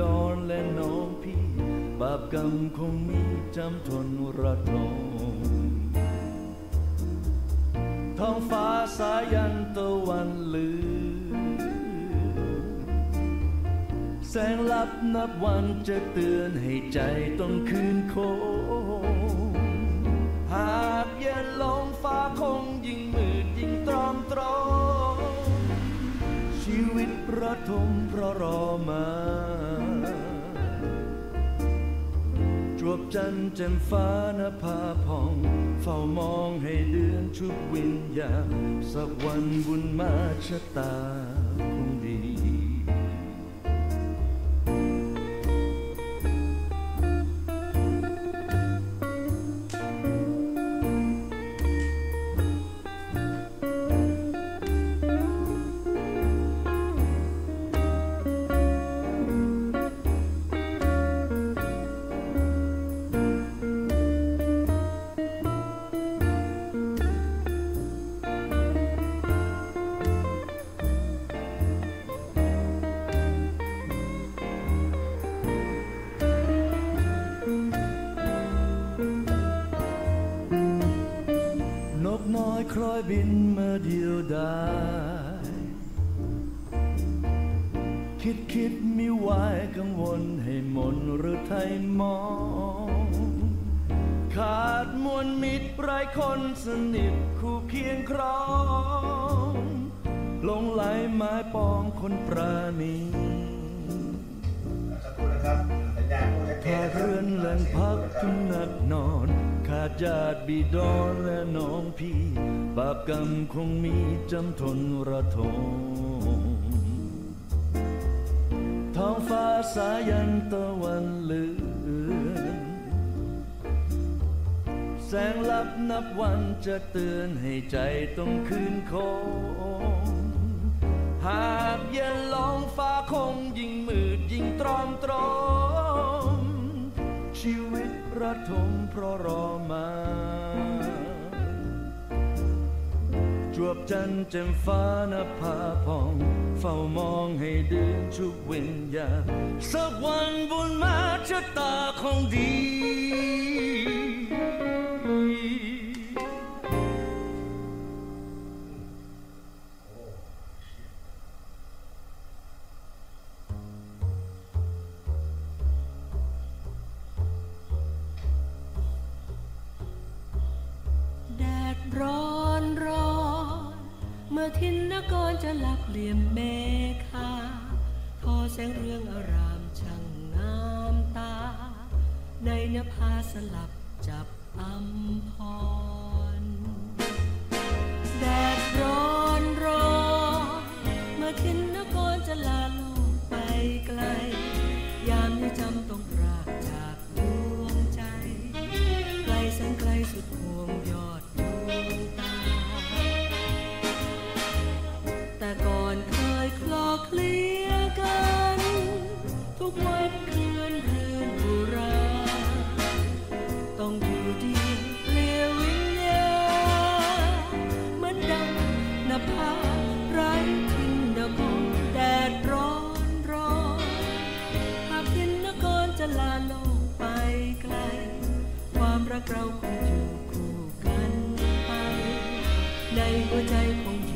ดอนและน้องพี่ บาปกรรมคงมีจำทนระทมท้องฟ้าสายันตะวันลือ แสงลับนับวันจะเตือนให้ใจต้องคืนโค วิตประทมเพราะรอมา จวบจันทร์แจ่มฟ้านภาพอง เฝ้ามองให้เดือนชุบวิญญาสักวันบุญมาชะตาคงดี จำทนระทมท้องฟ้าสายันตะวันเลือนแสงลับนับวันจะเตือนให้ใจต้องคืนคงหากเย็นลองฟ้าคงยิ่งมืดยิ่งตรอมตรอมชีวิตระทมเพราะรอมา จวบจันแจ่มฟ้านภาพอง เฝ้ามองให้เดือนชุบวิญญาสักวันบุญมาชะตาคงดี ทินนจะหลับเหลี่ยมเมฆาทอแสงเรืองอารามช่างงามตา ในนภาสลับจับอัมพร แดดร้อนร้อนเมื่อทินนกรจะลาโลกไปไกล ยามนี้จำต้องพรา ทุกวันคืนเรือนโบราณต้องอยู่เดียวเปลี่ยววิญญาเหมือนดังนภาไร้ทินนกรแดดร้อนร้อนหากทินนกรจะลาโลกไปไกล ความรักเราคงอยู่คู่กันไป ในหัวใจคงอยู่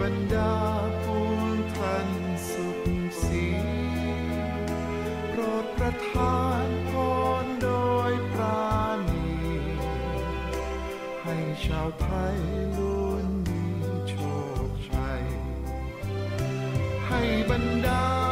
บรรดาปวงท่านสุขสีโปรดประทานพรโดยปราณีให้ชาวไทยล้วนมีโชคชัยให้บรรดา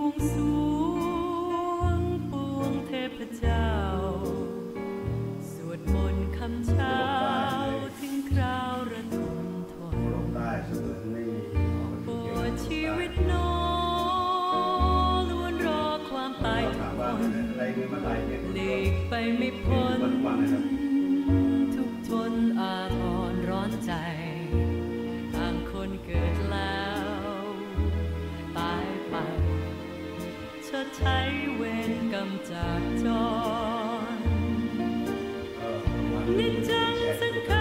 Consum อวันนิ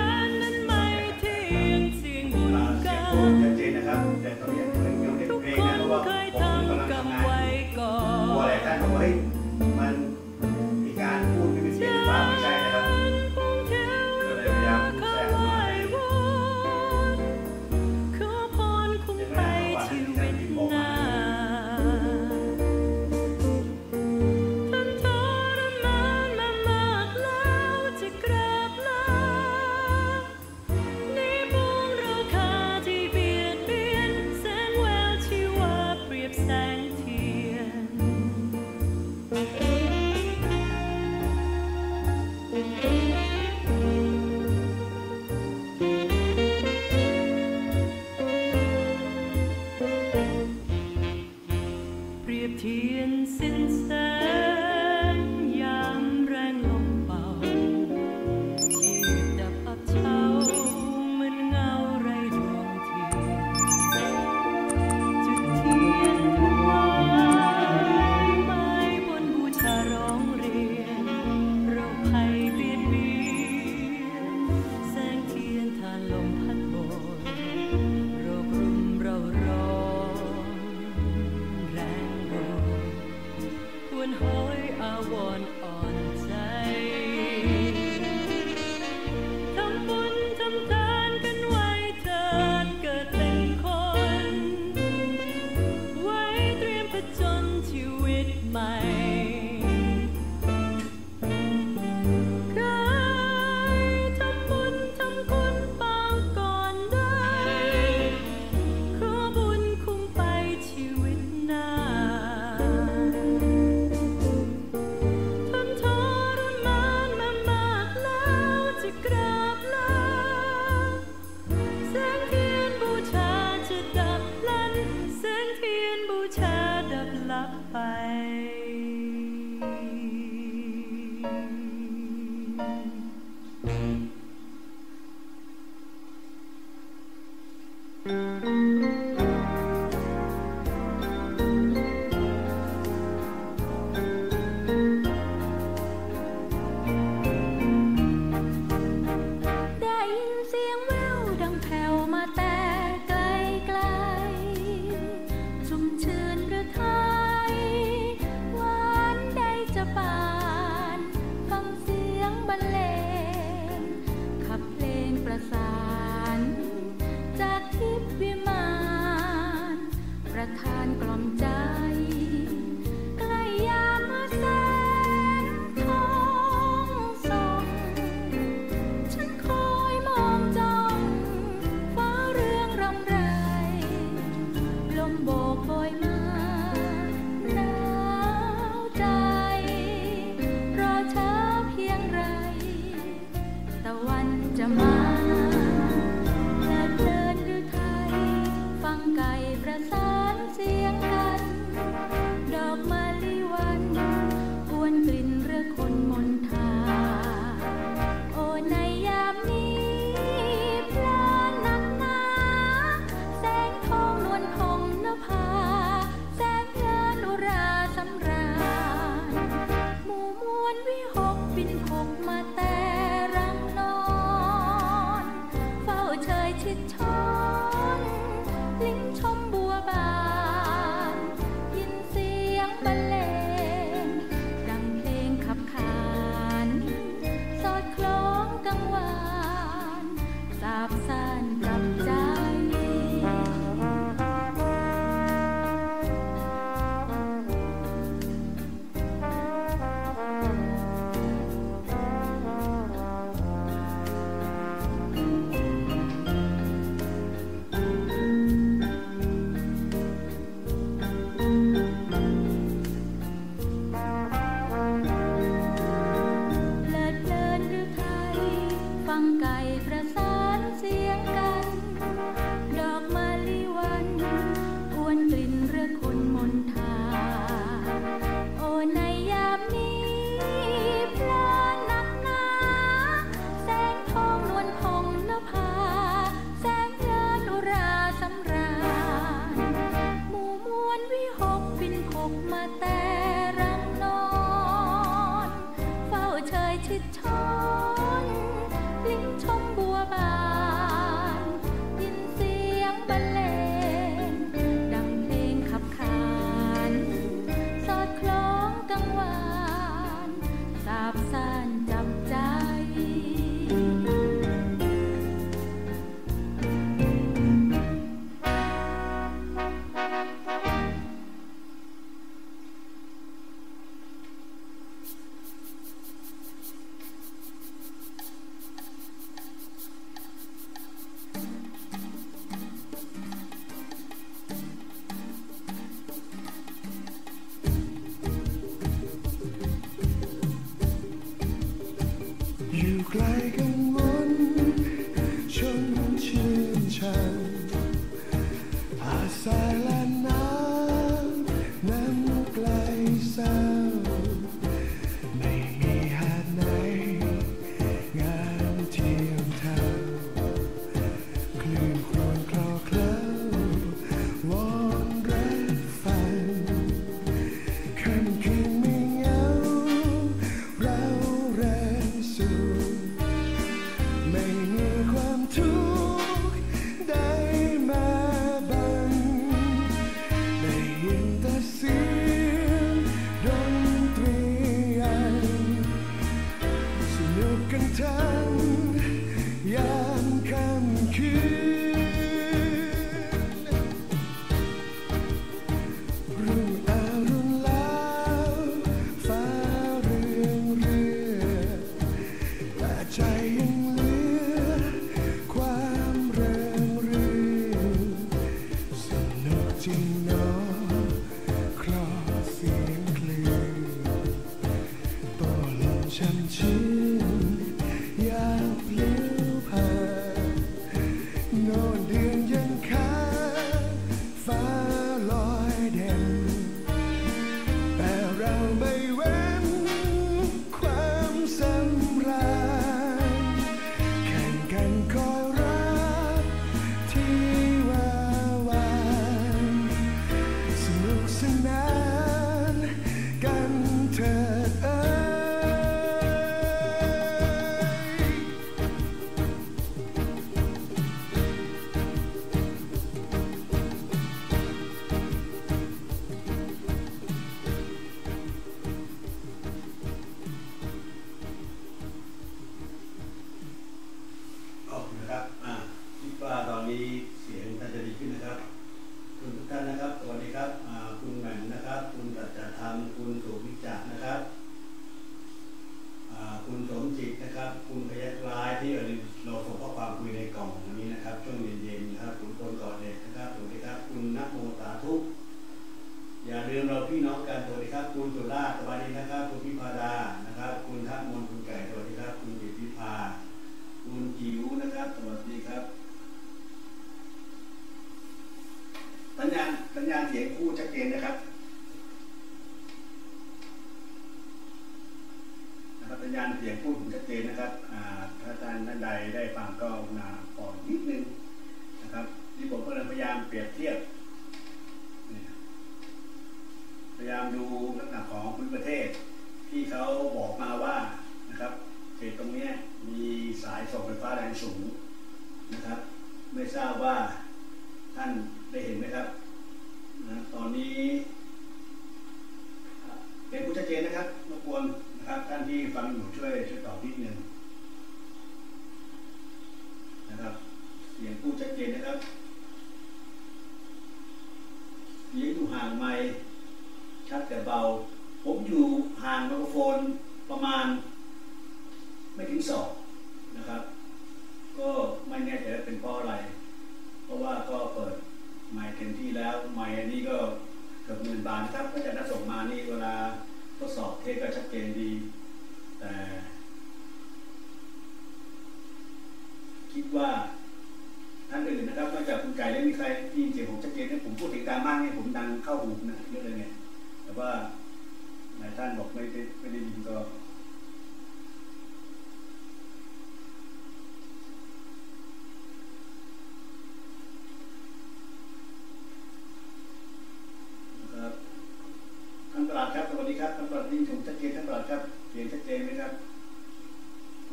ชัดเจนไหมครับ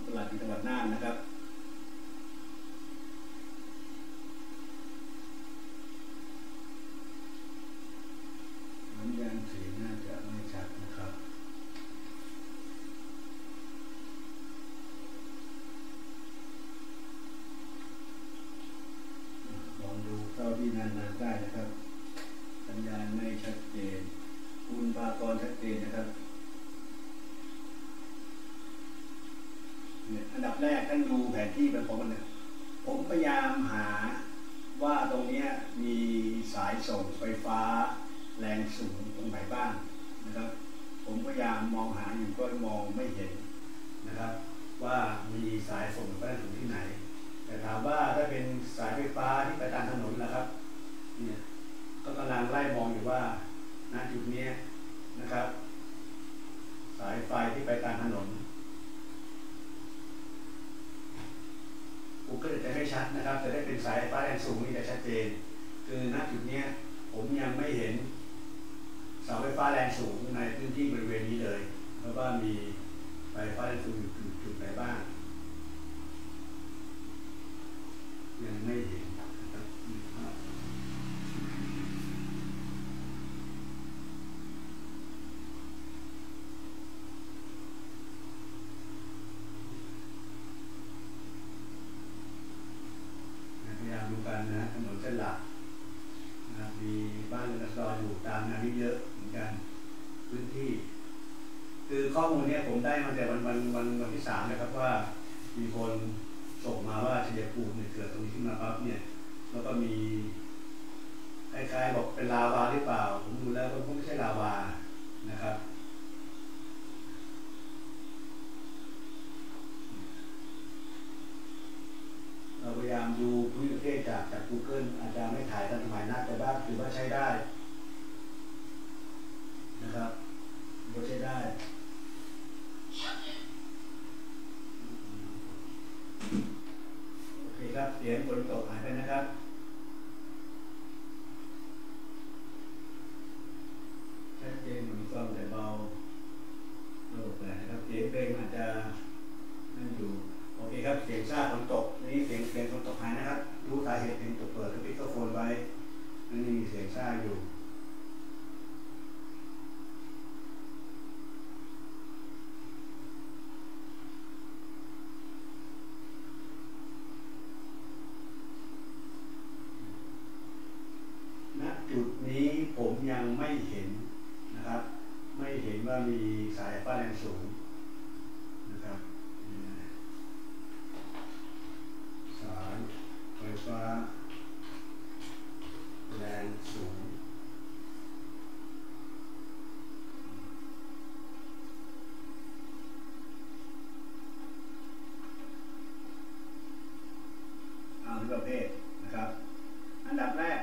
ตลาดที่จังหวัดน่านนะครับ ประเภทนะครับ อันดับแรก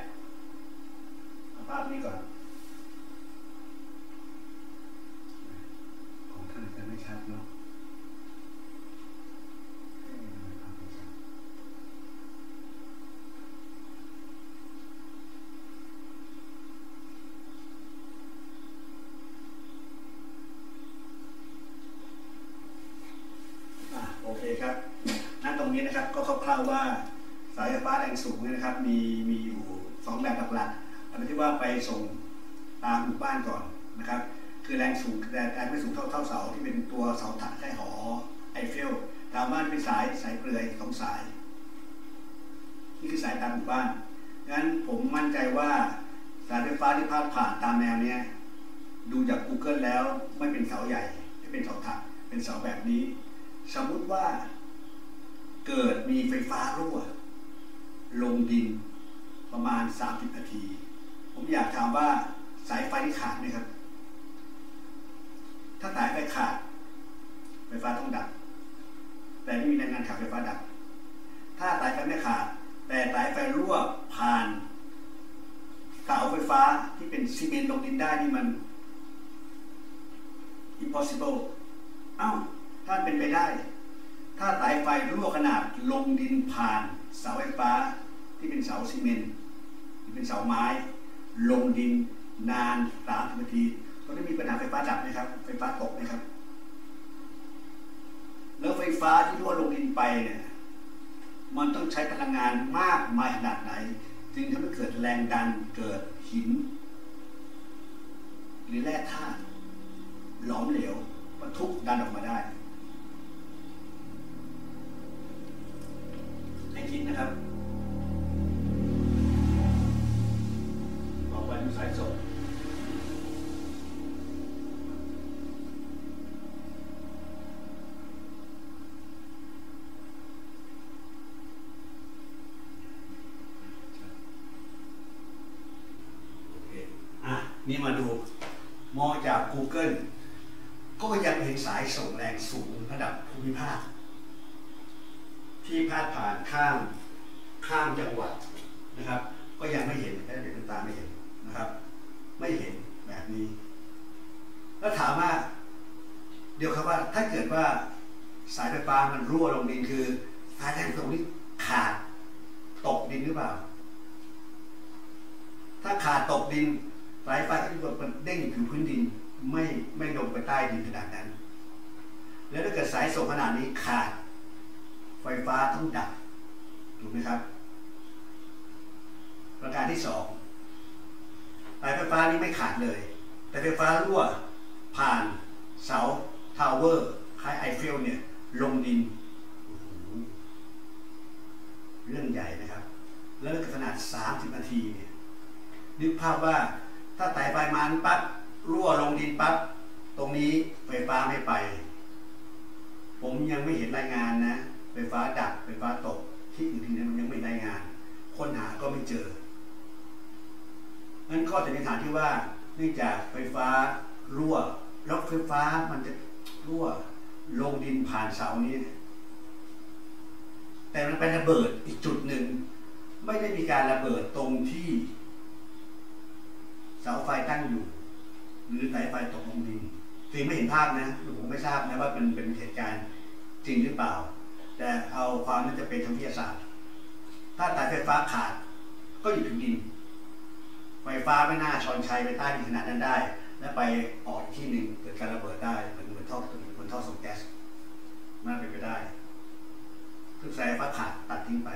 เอาภาพนี้ก่อน ของท่านจะไม่ชัดเนาะโอเคครับนั่นตรงนี้นะครับ ก็คร่าวๆว่า ฟ้าแรงสูงเนี่ยนะครับมีมีอยู่สองแบบหลักๆอันที่ว่าไปส่งตามหมู่บ้านก่อนนะครับ คือแรงสูงแต่แรงไม่สูงเท่าเท่าเสาที่เป็นตัวเสาถักใค่หอไอเฟลตามบ้านเป็นสายสายเปลือยของสาย นี่คือสายตามหมู่บ้านงั้นผมมั่นใจว่าสายไฟฟ้าที่พาดผ่านตามแนวเนี้ยดูจาก Google แล้วไม่เป็นเสาใหญ่ไม่เป็นเสาถักเป็นเสาแบบนี้ สมมุติว่าเกิดมีไฟฟ้ารั่ว ลงดินประมาณ 30 นาที ผมอยากถามว่าสายไฟที่ขาดไหมครับ ถ้าสายไฟขาด ไฟฟ้าต้องดับ แต่ไม่มีแรงงานขาดไฟฟ้าดับ ถ้าสายไฟไม่ขาด แต่สายไฟรั่วผ่านเสาไฟฟ้าที่เป็นซีเมนต์ลงดินได้นี่มัน impossible เอา้า ถ้าเป็นไปได้ ถ้าสายไฟรั่วขนาดลงดินผ่านเสาไฟฟ้า ที่เป็นเสาซีเมนต์ที่เป็นเสาไม้ ลงดิน นานสามสิบนาทีก็ได้มีปัญหาไฟฟ้าดับนะครับ ไฟฟ้าตกนะครับ แล้วไฟฟ้าที่รั่วลงดินไปเนี่ยมันต้องใช้พลังงานมากมายขนาดไหน จึงทำให้เกิดแรงดันเกิดหิน หรือแร่ธาตุหลอมเหลวปะทุกดันออกมาได้ นึกภาพว่าถ้าไต่ไฟมาปั๊บรั่วลงดินปั๊บตรงนี้ไฟฟ้าไม่ไป ผมยังไม่เห็นรายงานนะ ไฟฟ้าดับไฟฟ้าตก ที่อื่นที่นั้นมันยังไม่รายงาน ค้นหาก็ไม่เจอนั้นข้อสันนิษฐานที่ว่าเนื่องจากไฟฟ้ารั่วแล้วไฟฟ้ามันจะรั่วลงดินผ่านเสานี้ แต่มันไประเบิดอีกจุดหนึ่ง ไม่ได้มีการระเบิดตรงที่ เสาไฟตั้งอยู่ หรือสายไฟตกลงดินถึงไม่เห็นภาพนะผมไม่ทราบนะว่าเป็นเป็นเหตุการณ์จริงหรือเปล่า แต่เอาความน่าจะเป็นทางวิทยาศาสตร์ ถ้าสายไฟฟ้าขาดก็อยู่ถึงดิน ไฟฟ้าไม่น่าชอนชัยไปใต้ดินขนาดนั้นได้ และไปออกที่หนึ่งเกิดการระเบิดได้เหมือนเหมือนท่อเหมือนท่อส่งแก๊สน่าเป็นไปได้คือสายไฟฟ้าขาดตัดทิ้งไป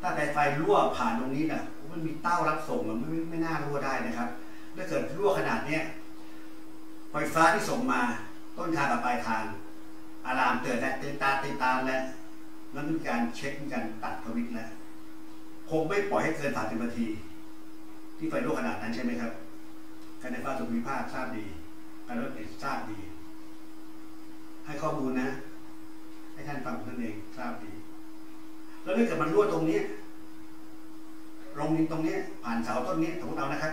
ถ้าสายไฟรั่วผ่านตรงนี้นะ่ะมันมีเต้ารับส่งมันไม่ไม่น่ารั่วได้นะครับ ถ้าเกิดรั่วขนาดเนี้ยไฟฟ้าที่ส่งมาต้นทางกับปลายทาง อารามเตือนแล้วเตื่นตาเตื่นตามแล้วนั่นเป็นการเช็คการตัดทวิตแล้วคงไม่ปล่อยให้เกินสามสิบนาที ที่ไฟรั่วขนาดนั้นใช่ไหมครับการไฟฟ้าส่วนภูมิภาคทราบดีการรถติดทราบดี ให้ข้อมูลนะ ให้ท่านฟังท่านเองทราบดี แล้วถ้าเกิดมันรั่วตรงนี้ลงดินตรงนี้ผ่านเสาต้นนี้สมมติเอานะครับ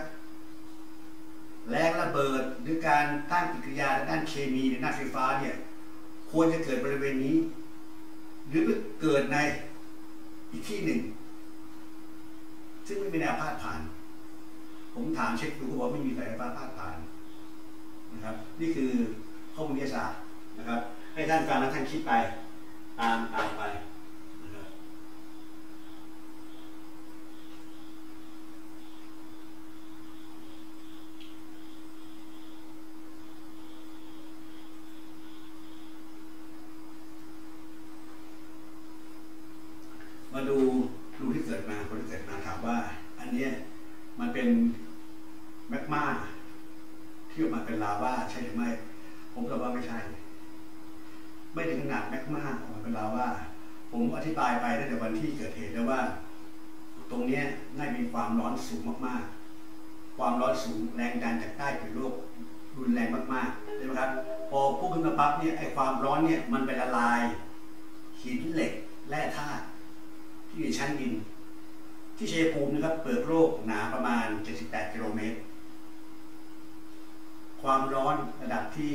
แรงระเบิดหรือการต้านปฏิกิริยาด้านเคมีในด้านไฟฟ้าเนี่ยควรจะเกิดบริเวณนี้ หรือเกิดในอีกที่หนึ่ง ซึ่งไม่มีแนวพาดผ่าน ผมถามเช็คดูเขาบอกไม่มีสายไฟฟ้าพาดผ่านนะครับ นี่คือข้อมูลวิทยาศาสตร์นะครับ ให้ท่านฟังและท่านคิดไป ตามตามไปนะครับ มาดูรูที่เกิดมาคนที่เกิดมาถามว่า อันเนี้ยมันเป็นแมกมาที่ออกมาเป็นลาวาใช่หรือไม่ ผมตอบว่าไม่ใช่ ไม่ถึงขนาดแมกมาออกมาเป็นลาวาผมอธิบายไปตั้งแต่วันที่เกิดเหตุแล้วว่า ตรงเนี้ยน่ามีความร้อนสูงมากๆ ความร้อนสูงแรงดันจากใต้ผิวโลกรุนแรงมากๆใช่ไหมครับ พอพุ่งขึ้นมาปั๊บเนี่ยไอความร้อนเนี่ยมันไปละลายหินเหล็กแร่ธาตุ ที่อยู่ชั้นดิน ที่ชัยภูมินะครับ เปิดโลกหนาประมาณ 78 กิโลเมตร ความร้อนระดับที่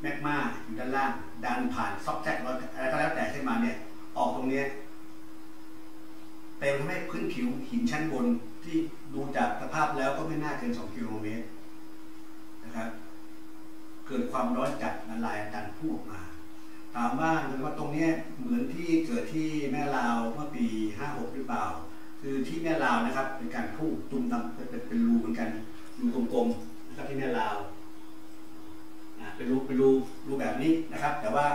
แมกมาอยู่ด้านล่าง ดันผ่านซอกแจ็คอะไรก็แล้วแต่ขึ้นมาเนี่ย ออกตรงเนี้ยเต็มทำให้พื้นผิวหินชั้นบนที่ดูจากสภาพแล้วก็ไม่น่าเกิน 2 กิโลเมตรนะครับ เกิดความร้อนจัดละลายดันพุ่งออกมา ถามว่าหมือว่าตรงนี้เหมือนที่เกิดที่แม่ลาวเมื่อปี 56 หรือเปล่า คือที่แม่ลาวนะครับเป็นการพุ่งตุ้มตำเป็นเป็นรูเหมือนกันรูกลมๆนะครับที่แม่ลาวเป็นรูเป็นรูรูแบบนี้นะครับ แต่ว่า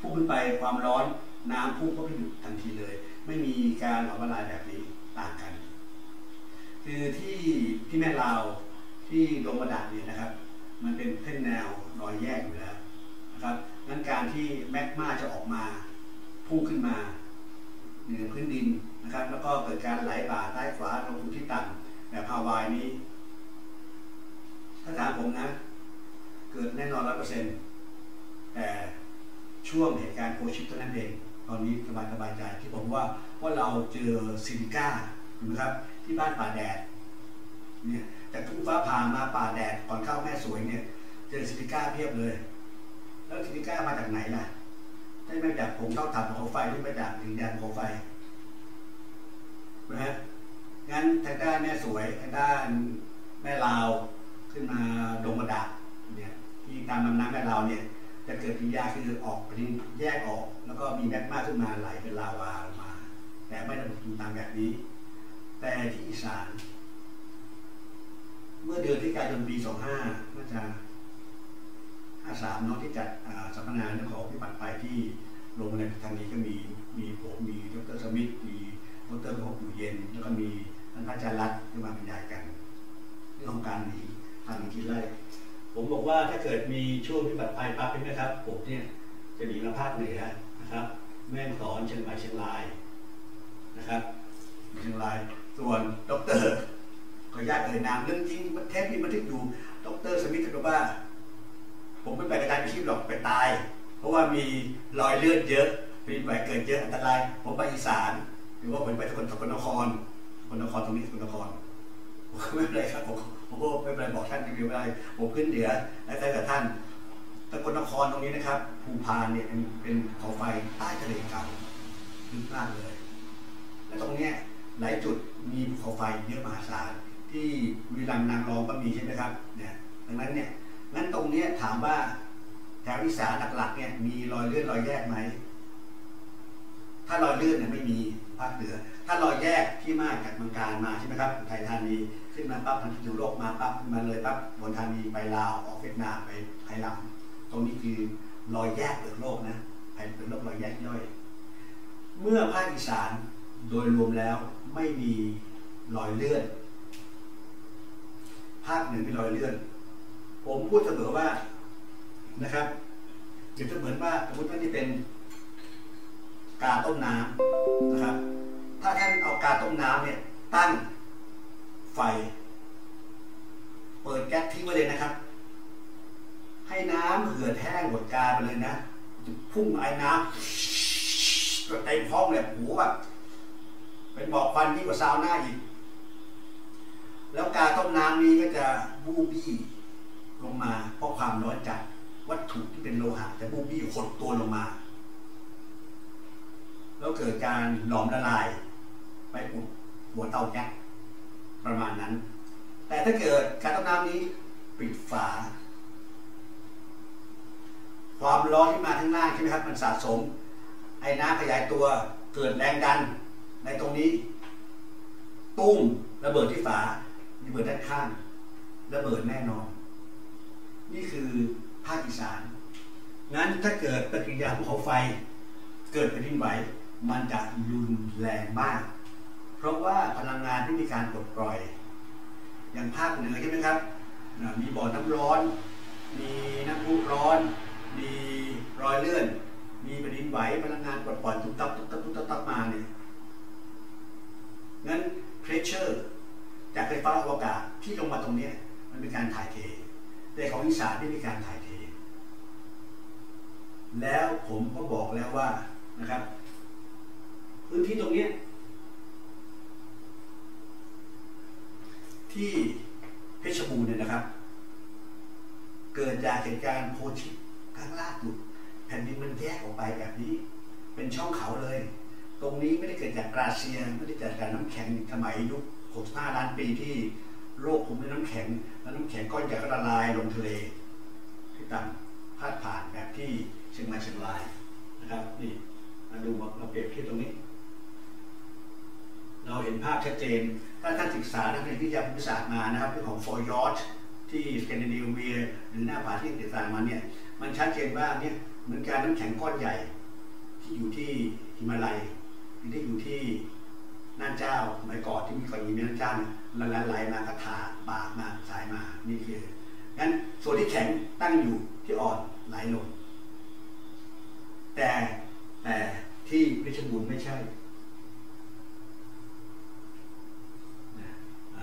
พุ่งขึ้นไปความร้อนน้ำพุ่งก็ไปหยุดทันทีเลย ไม่มีการหลอมละลายแบบนี้ต่างกัน คือที่ที่แม่ลาวที่ดงกระดาษเนี่ยนะครับ มันเป็นเส้นแนวรอยแยกอยู่แล้ว นั้นการที่แมกมาจะออกมาพุ่งขึ้นมาเหนือพื้นดินนะครับ แล้วก็เกิดการไหลบ่าใต้ขวาลงสู่ที่ต่ำแบบฮาวายนี้ ถ้าถามผมนะ เกิดแน่นอนร้อยเปอร์เซ็นต์แต่ช่วงเหตุการณ์โคชิปเท่านั้นเองตอนนี้สบายสบายใจที่ผมว่าว่าเราเจอซิลิก้านะครับ ที่บ้านป่าแดดเนี่ยจากทุ่งฟ้าผ่ามาป่าแดดก่อนเข้าแม่สรวยเนี่ย เจอซิลิก้าเพียบเลย แล้วซิลิก้ามาจากไหนล่ะได้มาจากผงเถ้าถ่านของไฟหรือมาจากดินแดนของไฟนะฮะงั้นทางด้านแม่สรวยทางด้านแม่ลาวขึ้นมาดงกระดาษเนี่ยที่ตามลำน้ำแม่ลาวเนี่ยจะเกิดปฏิกิริยาคือออกเป็นแยกออก แล้วก็มีแมกมาขึ้นมาไหลเป็นลาวาออกมา แต่ไม่ได้เป็นตามแบบนี้ แต่ที่อีสาน เมื่อเดือนที่กายนปี 25น่าจะ 53เนาะที่จัดสัมมนาเรื่องของพิบัติภัยที่โรงเรียนทางนี้ก็มีมีผมมีดรสมิธมีดรพบอยู่เย็น แล้วก็มีท่านพระอาจารย์รัตน์ที่มาบรรยายกันเรื่องของการหนีทางคิดไล่ผมบอกว่าถ้าเกิดมีช่วงพิบัติภัยปั๊บนี่นะครับผมเนี่ยจะหนีมาภาคเหนือนะครับ แม่ฮ่องสอนเชียงใหม่เชียงรายนะครับเชียงรายส่วนดรขออนุญาตเอ่ยนามเรื่องจริงเทปนี้บันทึกอยู่ดรสมิธบอกว่า ผมไม่ไปกระจายชีพหรอกไปตาย เพราะว่ามีรอยเลือดเยอะเป็นไหวเกิดเยอะอันตราย ผมไปอีสานหรือว่าผมไปสกลสกลนครสกลนครตรงนี้สกลนครไม่เป็นไรครับผมผมก็ไม่เป็นไรบอกท่านไม่เป็นไรผมขึ้นเหนือและใช้กับท่านสกลนครตรงนี้นะครับภูพานเนี่ยเป็นเป็นเขาไฟใต้ทะเลเก่าลึกมากเลย และตรงเนี้ยหลายจุดมีภูเขาไฟเยอะมหาศาลที่บุรีรัมนางรองก็มีใช่ไหมครับเนี่ยดังนั้นเนี่ย งั้นตรงเนี้ยถามว่าแถวอีสานหลักๆเนี่ยมีรอยเลื่อนรอยแยกไหม ถ้ารอยเลื่อนเนี่ยไม่มีภาคเหนือ ถ้ารอยแยกที่มาจากเมืองการมาใช่ไหมครับไทยธานีขึ้นมาปั๊บมันอยู่โลกมาปั๊บขึ้นมาเลยปั๊บบนธานีไปลาวออกเวียดนามไปไทยลำตรงนี้คือรอยแยกเปลือกโลกนะไอ้เปลือกโลกรอยแยกย่อย เมื่อภาคอีสานโดยรวมแล้วไม่มีรอยเลื่อน ภาคเหนือมีรอยเลื่อน ผมพูดเสมอว่านะครับเดี๋ยวจะเหมือนว่าสมมติว่านี่เป็นกาต้มน้ำนะครับ ถ้าท่านเอากาต้มน้ำเนี่ย ตั้งไฟ เปิดแก๊สทิ้งไว้เลยนะครับ ให้น้ำเหือดแห้งหมดกาไปเลยนะพุ่งไอ้น้ำก็เต็มห้องเลยโหแบบเป็นบอกควันยิ่งกว่าซาวน่าอีก แล้วกาต้มน้ำนี้ก็จะบูบี้ ลงมาเพราะความร้อนจัดวัตถุที่เป็นโลหะจะบูบี้หดตัวลงมา แล้วเกิดการหลอมละลาย ไปอุดหัวเตาแก๊สประมาณนั้น แต่ถ้าเกิดการต้มน้ำนี้ปิดฝา ความร้อนที่มาข้างล่างใช่ไหมครับ มันสะสม ไอ้น้ำขยายตัวเกิดแรงดันในตรงนี้ ตุ้มระเบิดที่ฝาระเบิดด้านข้างระเบิดแน่นอน นี่คือภาคอีสานงั้นถ้าเกิดปฏิกิริยาภูเขาไฟ เกิดแผ่นดินไหวมันจะรุนแรงมาก เพราะว่าพลังงานที่มีการปลดปล่อย อย่างภาคเหนือใช่ไหมครับ มีบ่อน้ำร้อน มีน้ำพุร้อน มีรอยเลื่อน มีแผ่นดินไหวพลังงานปลดปล่อยตุบตับตุบตับตุบตับตับมาเนี่ยงั้น pressure จากไฟฟ้าอวกาศที่ลงมาตรงนี้มันเป็นการถ่ายเท แต่ของอีสานไม่มีการถ่ายเท แล้วผมก็บอกแล้วว่านะครับ พื้นที่ตรงนี้ ที่เพชรบูรณ์เนี่ยนะครับ เกิดจากเหตุการณ์โพชิข้างล่าสุดแผ่นดินมันแยกออกไปแบบนี้ เป็นช่องเขาเลย ตรงนี้ไม่ได้เกิดจากกราเซียไม่ได้เกิดจากน้ำแข็งสมัยยุค 65 ล้านปีที่ โลกคลุมด้วยน้ำแข็ง แล้วน้ำแข็งก้อนใหญ่ก็ละลายลงทะเลที่ต่ำพาดผ่านแบบที่เชียงใหม่เชียงรายนะครับนี่มาดูมาเปรียบเทียบตรงนี้ เราเห็นภาพชัดเจน ถ้าท่านศึกษานักเรียนวิทยาภูมิศาสตร์มานะครับเรื่องของฟอร์ยอร์ที่สแกนดิเนเวียหรือหน้าผาที่ต่างๆมาเนี่ยมันชัดเจนว่าเนี่ยเหมือนการน้ำแข็งก้อนใหญ่ ที่อยู่ที่หิมาลัยหรือที่อยู่ที่น่านเจ้าสมัยก่อนที่มีก้อนหินน่านเจ้าเนี่ย ไหลไหลมาก็ถาบากมาสายมานี่คืองั้นส่วนที่แข็งตั้งอยู่ที่อ่อนไหลลง แต่แต่ที่เพชรบูรณ์ไม่ใช่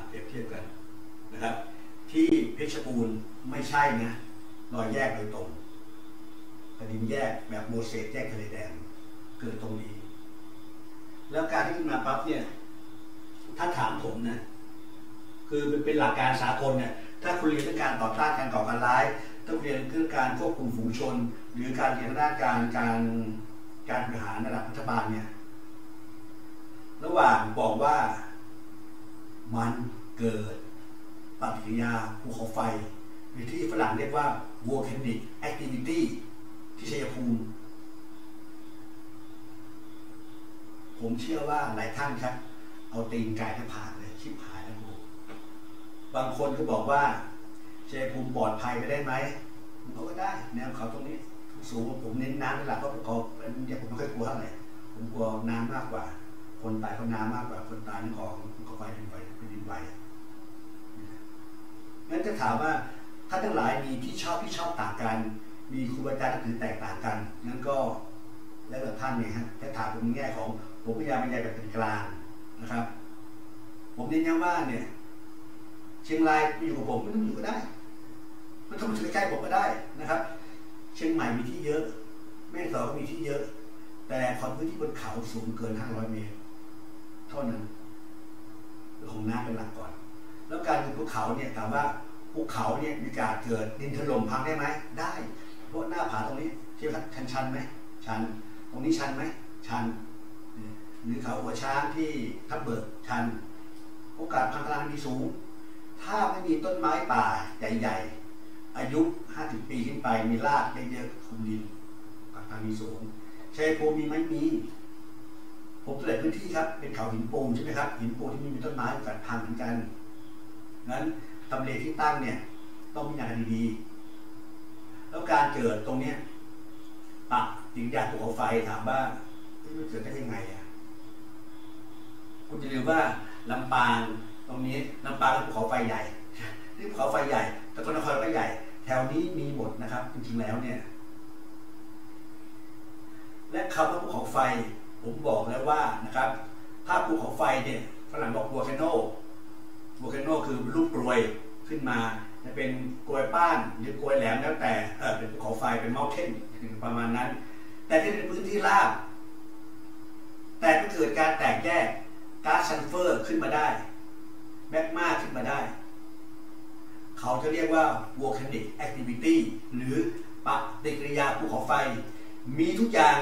เปรียบเทียบกันนะครับ ที่เพชรบูรณ์ไม่ใช่นะรอยแยกโดยตรงแผ่นดินแยกแบบโมเสสแยกทะเลแดงเกิดตรงนี้ แล้วการที่ขึ้นมาปั๊บเนี่ย ถ้าถามผมนะ คือมันเป็นหลักการสากลเนี่ยถ้าคุณเรียนเรื่องการต่อต้านการก่อการร้ายถ้าคุณเรียนเรื่องการควบคุมฝูงชน หรือการเรียนด้านการการการบริหารระดับรัฐบาลเนี่ยระหว่างบอกว่ามันเกิดปฏิกิริยาภูเขาไฟ หรือที่ฝรั่งเรียกว่า volcanic activity ที่ชัยภูมิผมเชื่อว่าหลายท่านครับ เอาตีนไก่หน้าผากเลยชิบหายแล้วโู บางคนก็บอกว่าเชยภูมิปลอดภัยไปได้ไหมผมก็ได้ แนวเขาตรงนี้สูงผมเน้นน้ำนี่แหละเพราะเขาเดี๋ยวผมไม่ค่อยกลัวเท่าไหร่ผมกลัวน้ำมากกว่า คนตายเพราน้ำมากกว่า คนตายนี่ของก็ไฟเป็นไฟเป็นดินไหวงั้นจะถามว่าท่านทั้งหลายมีที่ชอบที่ชอบต่างกัน มีครูบาอาจารย์ถือแตกต่างกันงั้นก็แล้วแต่ท่านเนี่ยฮะถ้าถามผมในแง่ของผมพยายามบรรยายแบบเป็นกลางนะครับ ผมเน้นย้ำว่าเนี่ย เชียงรายมาอยู่กับผมไม่ต้องอยู่ก็ได้ไม่ต้องมาอยู่ใกล้ผมก็ได้นะครับ เชียงใหม่มีที่เยอะ แม่สอดก็มีที่เยอะ แต่ขอพื้นที่บนเขาสูงเกิน 500 เมตร เท่านั้นเรื่องของน้ำเป็นหลักก่อน แล้วการอยู่ภูเขาเนี่ยถามว่าภูเขาเนี่ยมีการเกิดดินถล่มพังได้ไหมได้ เพราะหน้าผาตรงนี้ที่ชันชันไหมชัน ตรงนี้ชันไหมชันหรือเขาหัวช้างที่ทับเบิกชัน โอกาสพังทลายมีสูง ถ้าไม่มีต้นไม้ป่าใหญ่ ๆ อายุ 50 ปีขึ้นไปมีรากเยอะๆคุมดินกับทางมีสูงชัยภูมิมีไหมมีผมตัวไหนพื้นที่ครับเป็นเขาหินปูนใช่ไหมครับหินปูนที่มีต้นไม้กัดพังเหมือนกันนั้นตำเลที่ตั้งเนี่ยต้องมีงานดีๆแล้วการเกิดตรงเนี้ยปะติงยาภูเขาไฟถามว่ามันเกิดได้ยังไงอะคุณจะลืมว่าลำปาง ตรงนี้ลำปางเป็นภูเขาไฟใหญ่นี่ภูเขาไฟใหญ่แต่ก็นครก็ใหญ่ แถวนี้มีหมดนะครับ จริงๆแล้วเนี่ย และคำว่าภูเขาไฟ ผมบอกแล้วว่านะครับถ้าภูเขาไฟเนี่ยฝรั่งบอกวัวแคนโนวัวแคนโนคือลูกกลวยขึ้นมาจะเป็นกลวยป้านหรือกลวยแหลมแล้วแต่เออเป็นภูเขาไฟเป็น mountain ประมาณนั้น แต่ที่เป็นพื้นที่ราบแต่ก็เกิดการแตกแยกก๊าซซัลเฟอร์ขึ้นมาได้ แมกมาขึ้นมาได้ เขาจะเรียกว่า volcanic activity หรือปฏิกิริยาภูเขาไฟ มีทุกอย่าง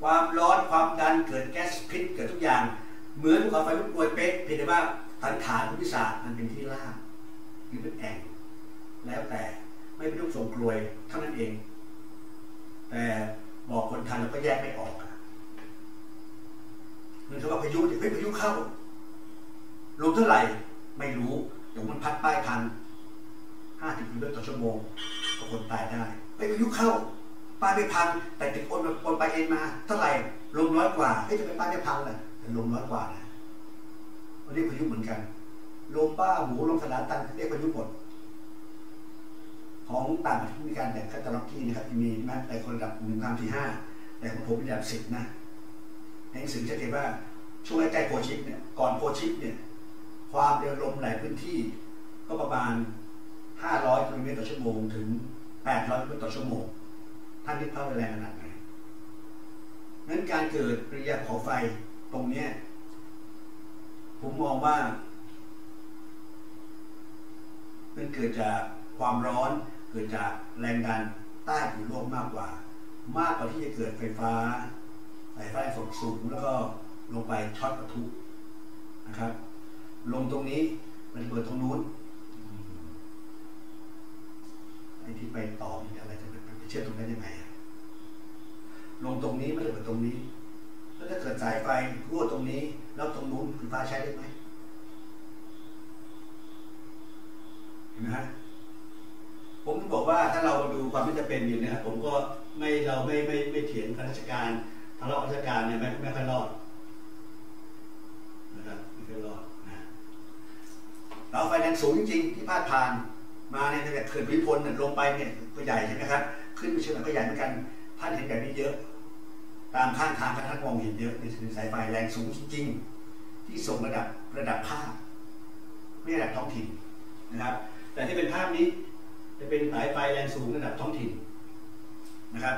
ความร้อนความดันเกิดแก๊สพิษเกิดทุกอย่าง เหมือนภูเขาไฟลุกโวยเป๊ะเพียงแต่ว่าฐานฐานภูมิศาสตร์มันเป็นที่ราบหรือเป็นแอ่งแล้วแต่ไม่เป็นลูกทรงกลวยเท่านั้นเอง แต่บอกคนทันเราก็แยกไม่ออกเหมือนกับว่าพายุเนี่ยเฮ้ยพายุเข้า ลมเท่าไหร่ไม่รู้เดี๋ยวมันพัดป้ายพันห้าสิบกิโลเมตรต่อชั่วโมงก็คนตายได้เฮ้ยพายุเข้าป้ายไม่พัง แต่ติดคนคนไปเองมา เท่าไหร่ลมน้อยกว่าเฮ้ยจะไปป้ายไม่พังเลยแต่ลมน้อยกว่านะเรียกพายุเหมือนกันลมบ้าหมูลมสลาตันเรียกพายุหมดของต่างประเทศมีการแบ่งคัตล็อกที่นะครับมีแม้แต่คนระดับหนึ่งสามสี่ห้าแต่ของผมเป็นระดับสิบนะในหนังสือชัดเจนว่าช่วงใกล้โพชิปเนี่ยก่อนโพชิปเนี่ย ความเร็วลมหลายพื้นที่ ก็ประมาณ 500กิโลเมตรต่อชั่วโมงถึง 800กิโลเมตรต่อชั่วโมง ท่านที่เข้าแรงขนาดไหนนั้นการเกิดปริยาเขาไฟตรงนี้ผมมองว่า มันเกิดจากความร้อน เกิดจากแรงดันใต้ผิวโลกมากกว่า มากกว่าที่จะเกิดไฟฟ้าสายไฟส่งสูงแล้วก็ลงไปช็อตประทุนะครับ ลงตรงนี้ มันเปิดตรงนู้นไอ้ที่ไปต่อมีอะไรจะไปเชื่อตรงนั้นยังไงลงตรงนี้ไม่ได้เปิดตรงนี้ แล้วถ้าเกิดสายไฟรั่วตรงนี้ แล้วตรงนู้นไฟฟ้าใช้ได้ไหมเห็นไหมฮะผมบอกว่าถ้าเราดูความที่จะเป็นอยู่เนี่ยผมก็ไม่เราไม่ไม่ไม่เถียงข้าราชการทะเลาะราชการเนี่ยไม่ไม่ค่อยรอดนะครับไม่ค่อยรอดนะ เราไฟแรงสูงจริงที่พาดผ่านมาเนี่ยตั้งแต่เขื่อนพิพลเนี่ยลงไปเนี่ยก็ใหญ่ใช่ไหมครับขึ้นไปเชื่อมก็ใหญ่เหมือนกันท่านเห็นแบบนี้เยอะ ตามข้างทางท่านมองเห็นเยอะนี่คือสายไฟแรงสูงจริงๆ ที่ส่งระดับระดับภาคไม่ระดับท้องถิ่นนะครับ แต่ที่เป็นภาพนี้จะเป็นสายไฟแรงสูงระดับท้องถิ่นนะครับ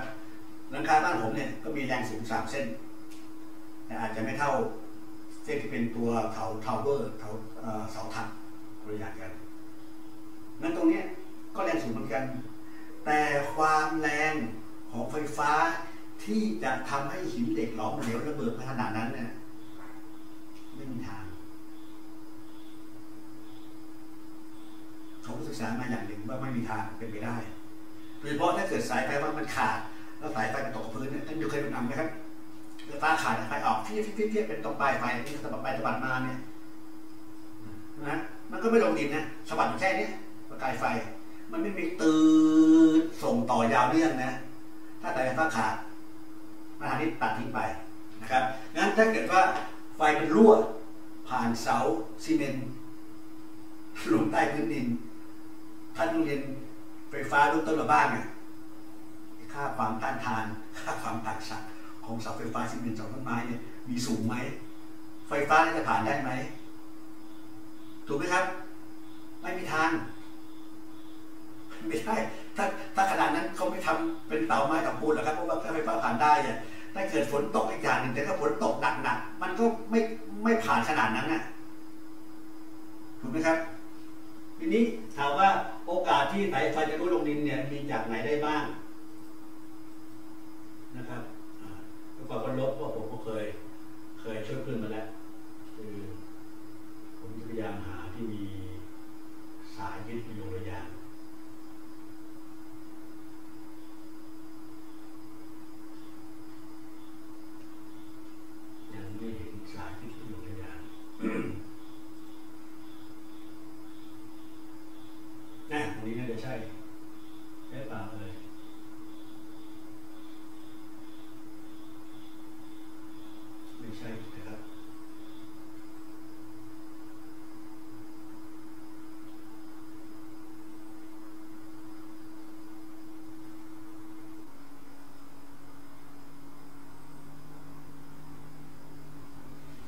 หลังคาบ้านผมเนี่ยก็มีแรงสูงสามเส้นแต่อาจจะไม่เท่าเส้นที่เป็นตัวเสาทาเวอร์เสาเสาถัก บริยางกันนั้นตรงนี้ก็แรงสูงเหมือนกัน แต่ความแรงของไฟฟ้าที่จะทำให้หินเหล็กหลอมเหลวระเบิดขนาดนั้นเนี่ยไม่มีทางเขาศึกษามาอย่างหนึ่งว่าไม่มีทางเป็นไปได้โดยเฉพาะถ้าเกิดสายไฟว่ามันขาด แล้วสายไฟมันตกพื้นเนี่ยท่านเคยดูนำไหมครับไฟฟ้าขาดไฟออกที่ที่ที่เป็นตรงปลายไฟที่สะบัดไปสะบัดมาเนี่ยนะ มันก็ไม่ลงดินนะสะบัดแค่นี้ประกายไฟ มันไม่มีตืดส่งต่อยาวเรื่องนะ ถ้าสายไฟฟ้าขาดมาทางนี้ตัดทิ้งไปนะครับงั้นถ้าเกิดว่าไฟมันรั่ว ผ่านเสาซีเมนต์ลงใต้พื้นดิน ท่านเรียนไฟฟ้ารุ่นต้นมาบ้างเนี่ยค่าความต้านทาน ค่าความตักสักของเสาไฟฟ้าซีเมนต์สองต้นไม้เนี่ยมีสูงไหมไฟฟ้าจะผ่านได้ไหม ถูกไหมครับ ไม่มีทาง ไม่ได้ถ้าถ้าขนาดนั้นเขาไม่ทำเป็นเสาไม้ตะปูนหรอกครับเพราะว่าถ้าไฟฟ้าผ่านได้เนี่ยถ้าเกิดฝนตกอีกอย่างหนึ่งแต่ถ้าฝนตกหนักๆมันก็ไม่ไม่ผ่านขนาดนั้นน่ะถูกไหมครับทีนี้ถามว่าโอกาสที่สายไฟจะรุ่ลงดินเนี่ยมีจากไหนได้บ้าง นะครับความบรรลบว่าผมก็เคย เคยช่วยเพื่อนมาแล้วคือผมพยายามหา ที่มีสายยึดโยงระยานยังไม่เห็นสายยึดโยงระยางนะตรงนี้น่าจะใช่ใช่เปล่าเลยไม่ใช่นะครับ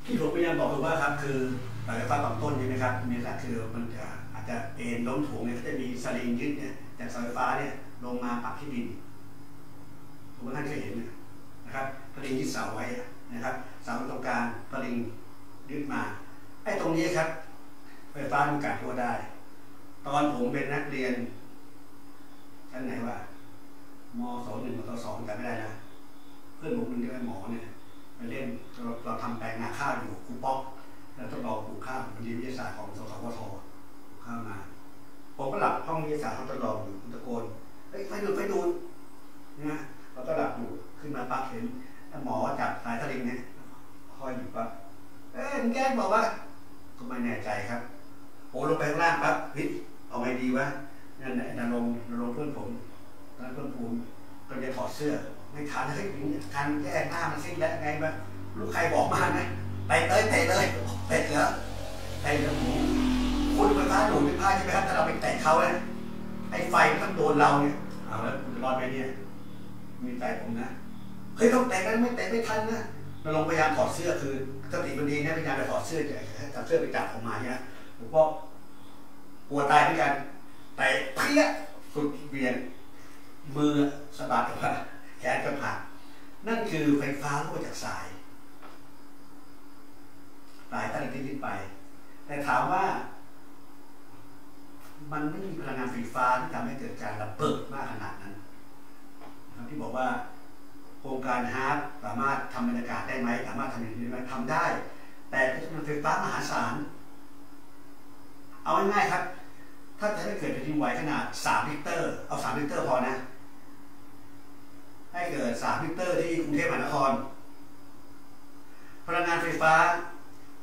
ที่ผมพยายามบอกคือว่าครับคือสายไฟฟ้าบางต้นใช่ไหมครับนี่แหละคือมันจะอาจจะเอ็นล้มถ่วงเนี่ยก็จะมีสลิงยึดเนี่ยจากเสาไฟฟ้าเนี่ยลงมาปักที่ดินผมว่าท่านเคยเห็นนะครับสลิงยึดเสาไว้นะครับเสาตรงกลางสลิงยึดมาไอ้ตรงนี้ครับ ไฟฟ้ามันกัดตัวได้ ตอนผมเป็นนักเรียนชั้นไหนวะมสองหนึ่งมสองจำไม่ได้นะ เพื่อนผมหนึ่งที่เป็นหมอเนี่ยไปเล่นเราเราทำแปลงนาข้าวอยู่ครูป๊อกแล้วทดลองปลูกข้าวมันเรียนวิทยาศาสตร์ของสสวทข้าวมา ผมก็หลับห้องวิทยาศาสตร์ห้องทดลองอยู่ โกนเฮ้ยไฟดูดไฟดูดนะเราก็หลับอยู่ขึ้นมาปั๊บเห็นหมอจับสายสลิงเนี่ยคอยอยู่ปั๊บเอ้ยมึงแก้บอกว่าก็ไม่แน่ใจครับโอ้ลงไปข้างล่างปั๊บเฮ้ยเอาไงดีวะนั่นแหละนรงนรงเพื่อนผมตอนเพื่อนภูมิก็จะถอดเสื้อ ไม่ทันเฮ้ยการแก้หน้ามันสิ้นแล้วไงบ้างลูกใครบอกมาไงเตะเลยเตะเลยเตะเหรอเตะเหรอหมูคุณไฟฟ้าดูไฟฟ้าใช่ไหมครับถ้าเราไปเตะเขาเนี่ย ไอ้ไฟมันต้องโดนเราเนี่ยเอาแล้วรอดไหมเนี่ยมีใจผมนะเฮ้ยต้องเตะกันไม่เตะไม่ทันนะเราลงพยายามถอดเสื้อคือสติมันดีนะพยายามไปถอดเสื้อจับเสื้อไปจับออกมาเนี่ยผมก็กลัวตายเหมือนกันแต่เพี้ยสุดเวียนมือสะบัดออกมาแขนก็ผักนั่นคือไฟฟ้ารั่วจากสายสายตั้งที่ยึดไป แต่ถามว่า มันไม่มีพลังงานไฟฟ้าที่ทำให้เกิดการระเบิดมากขนาดนั้นที่บอกว่าโครงการฮาร์ดสามารถทำบรรยากาศได้ไหมสามารถทำอย่างนี้ได้ไหมทำได้ แต่จำนวนไฟฟ้ามหาศาลเอาง่ายๆครับ ถ้าจะให้เกิดแผ่นดินไหวขนาด 3 ริกเตอร์ เอา 3 ริกเตอร์พอนะ ให้เกิด 3 ริกเตอร์ที่กรุงเทพมหานคร พลังงานไฟฟ้า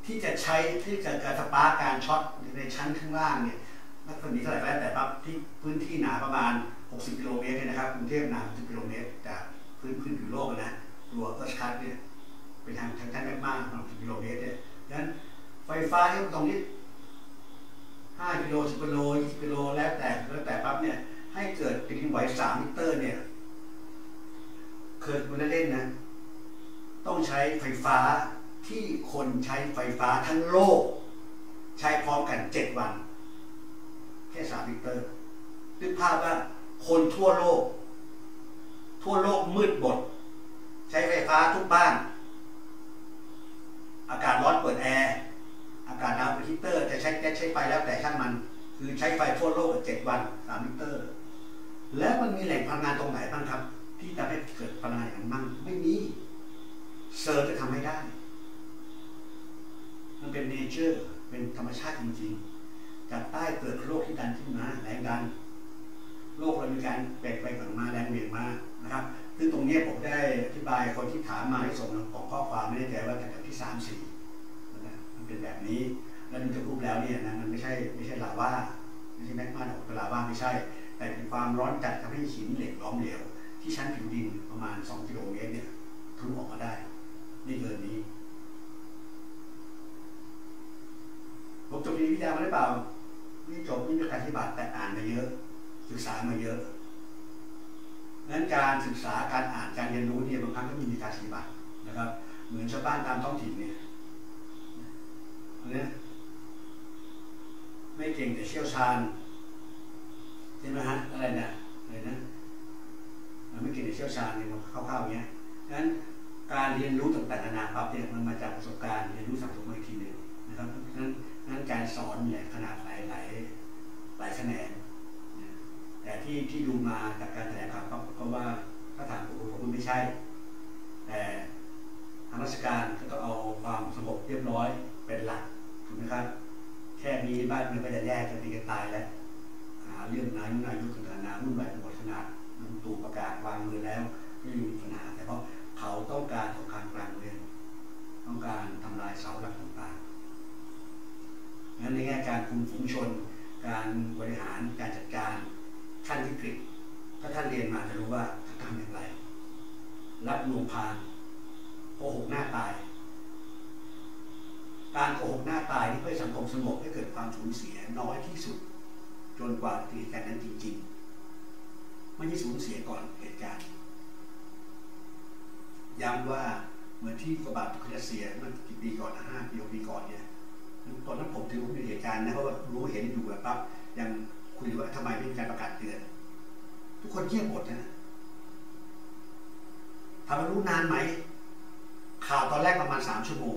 ที่จะใช้ที่จะการ spark การช็อตในชั้นข้างล่างเนี่ย รัศมีเท่าไหร่ก็แล้วแต่ปั๊บที่พื้นที่หนาประมาณ 60 กิโลเมตรเนี่ยนะครับกรุงเทพหนา60กิโลเมตรจากพื้นพื้นผิวโลกนะตัว earth crust เนี่ยไปทางทางท่านแมกมา60กิโลเมตรเนี่ยดังนั้นไฟฟ้าที่ตรงนี้ 5 กิโล 10 กิโล 20 กิโลแล้วแต่แล้วแต่ปั๊บเนี่ยให้เกิดแผ่นดินไหว3ริกเตอร์เนี่ยเคยคุณเล่นนะ ต้องใช้ไฟฟ้าที่คนใช้ไฟฟ้าทั้งโลก ใช้พร้อมกัน 7 วัน แค่3ริกเตอร์นึกภาพว่าคนทั่วโลก ทั่วโลกมืดหมด ใช้ไฟฟ้าทุกบ้าน อากาศร้อนเปิดแอร์ อากาศหนาวเปิดฮีตเตอร์จะใช้แก๊สใช้ไฟแล้วแต่ช่างมัน คือใช้ไฟทั่วโลกเจ็ดวันสามริกเตอร์แล้วมันมีแหล่งพลังงานตรงไหนบ้างครับ ที่จะให้เกิดพลังงานอย่างนั้นบ้างไม่มีเซอร์จะทำให้ได้ มันเป็น nature เป็นธรรมชาติจริงๆ จากใต้เกิดโลกที่ดันขึ้นมาแรงดันโลกเรามีการแปลกไปฝั่งมาแรงเหวี่ยงมานะครับ ซึ่งตรงนี้ผมได้อธิบายคนที่ถามมาให้ส่งของข้อความไม่แน่ใจว่าจากที่สามสี่นะมันเป็นแบบนี้ แล้วดูจากรูปแล้วเนี่ยนะมันไม่ใช่ไม่ใช่ลาวาไม่ใช่แมกมาออกลาวาไม่ใช่ แต่เป็นความร้อนจัดทำให้หินเหล็กล้อมเหลวที่ชั้นผิวดินประมาณ2กิโลเมตรเนี่ยทะลุออกมาได้นี่เกินนี้ผมจบวิทยามาได้เปล่า จบไม่มีการอธิบายแต่อ่านมาเยอะ ศึกษามาเยอะนั้นการศึกษาการอ่านการเรียนรู้เนี่ยบางครั้งก็มีการปฏิบัตินะครับ เหมือนชาวบ้านตามท้องถิ่นเนี่ยนี่ยไม่เก่งแต่เชี่ยวชาญใช่ไหมฮะอะไรนะอะไรนะไม่เก่งแต่เชี่ยวชาญเนี่ยมันคร่าวๆเงี้ยนั้นการเรียนรู้ต่างๆนานาปั๊บเนี่ยมันมาจากประสบการณ์เรียนรู้สังคมอีกทีหนึ่งนะครับนั้น นั้นการสอนเนี่ยขนาดหลายหลายหลายแขนงแต่ที่ที่ดูมาจากการแถลงข่าวก็ว่าถ้าถามผมผมไม่ใช่ แต่ทางราชการก็ต้องเอาความสงบเรียบร้อยเป็นหลักถูกไหมครับ แค่นี้บ้านเมืองก็จะแยกกันตีกันตายแล้วหาเรื่องนายนายกต่างๆวุ่นวายไปหมดขนาดลุงตู่ประกาศวางมือแล้วไม่มีปัญหาแต่เพราะเขาต้องการสงครามกลางเมืองต้องการทำลายเสาหลักต่าง งั้นในแง่การคุมฝูงชน การบริหารการจัดการขั้นวิกฤตถ้าท่านเรียนมาจะรู้ว่าทำอย่างไร รับลวงพานโกหกหน้าตาย การโกหกหน้าตายนี่เพื่อสังคมสงบให้เกิดความสูญเสียน้อยที่สุด จนกว่าเหตุการณ์นั้นจริงๆไม่ใช่สูญเสียก่อนเหตุการณ์ย้ำว่าเหมือนที่กบาตุกเสียเมื่อกี่ปีก่อนนะห้าปีปีก่อนเนี่ย ตอนนั้นผมถือว่าเป็นเหตุการณ์นะเพราะว่ารู้เห็นอยู่แบบปั๊บยังคุยว่าทำไมไม่มีการประกาศเตือน ทุกคนเงียบหมดนะทำให้รู้นานไหม ข่าวตอนแรกประมาณสามชั่วโมง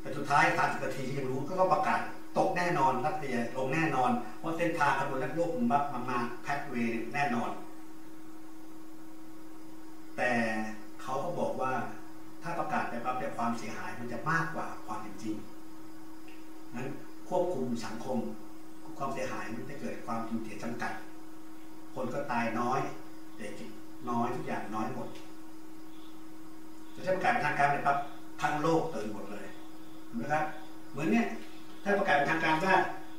แต่สุดท้ายสามสิบนาทียังรู้ก็ประกาศตกแน่นอนรัสเซียลงแน่นอนว่าเส้นทางขบวนนักโลกมันบับมามาแพ็คเวย์แน่นอน แต่เขาก็บอกว่าถ้าประกาศไปปั๊บแต่ความเสียหายมันจะมากกว่าความเป็นจริง นั้นควบคุมสังคม ความเสียหายมันจะเกิดความสูญเสียจำกัด คนก็ตายน้อยเด็กน้อยทุกอย่างน้อยหมดจะใช้ประกาศเป็นทางการเลยปั๊บทั้งโลกตื่นหมดเลยเห็นไหมครับ เหมือนเนี้ยถ้าประกาศเป็นทางการว่า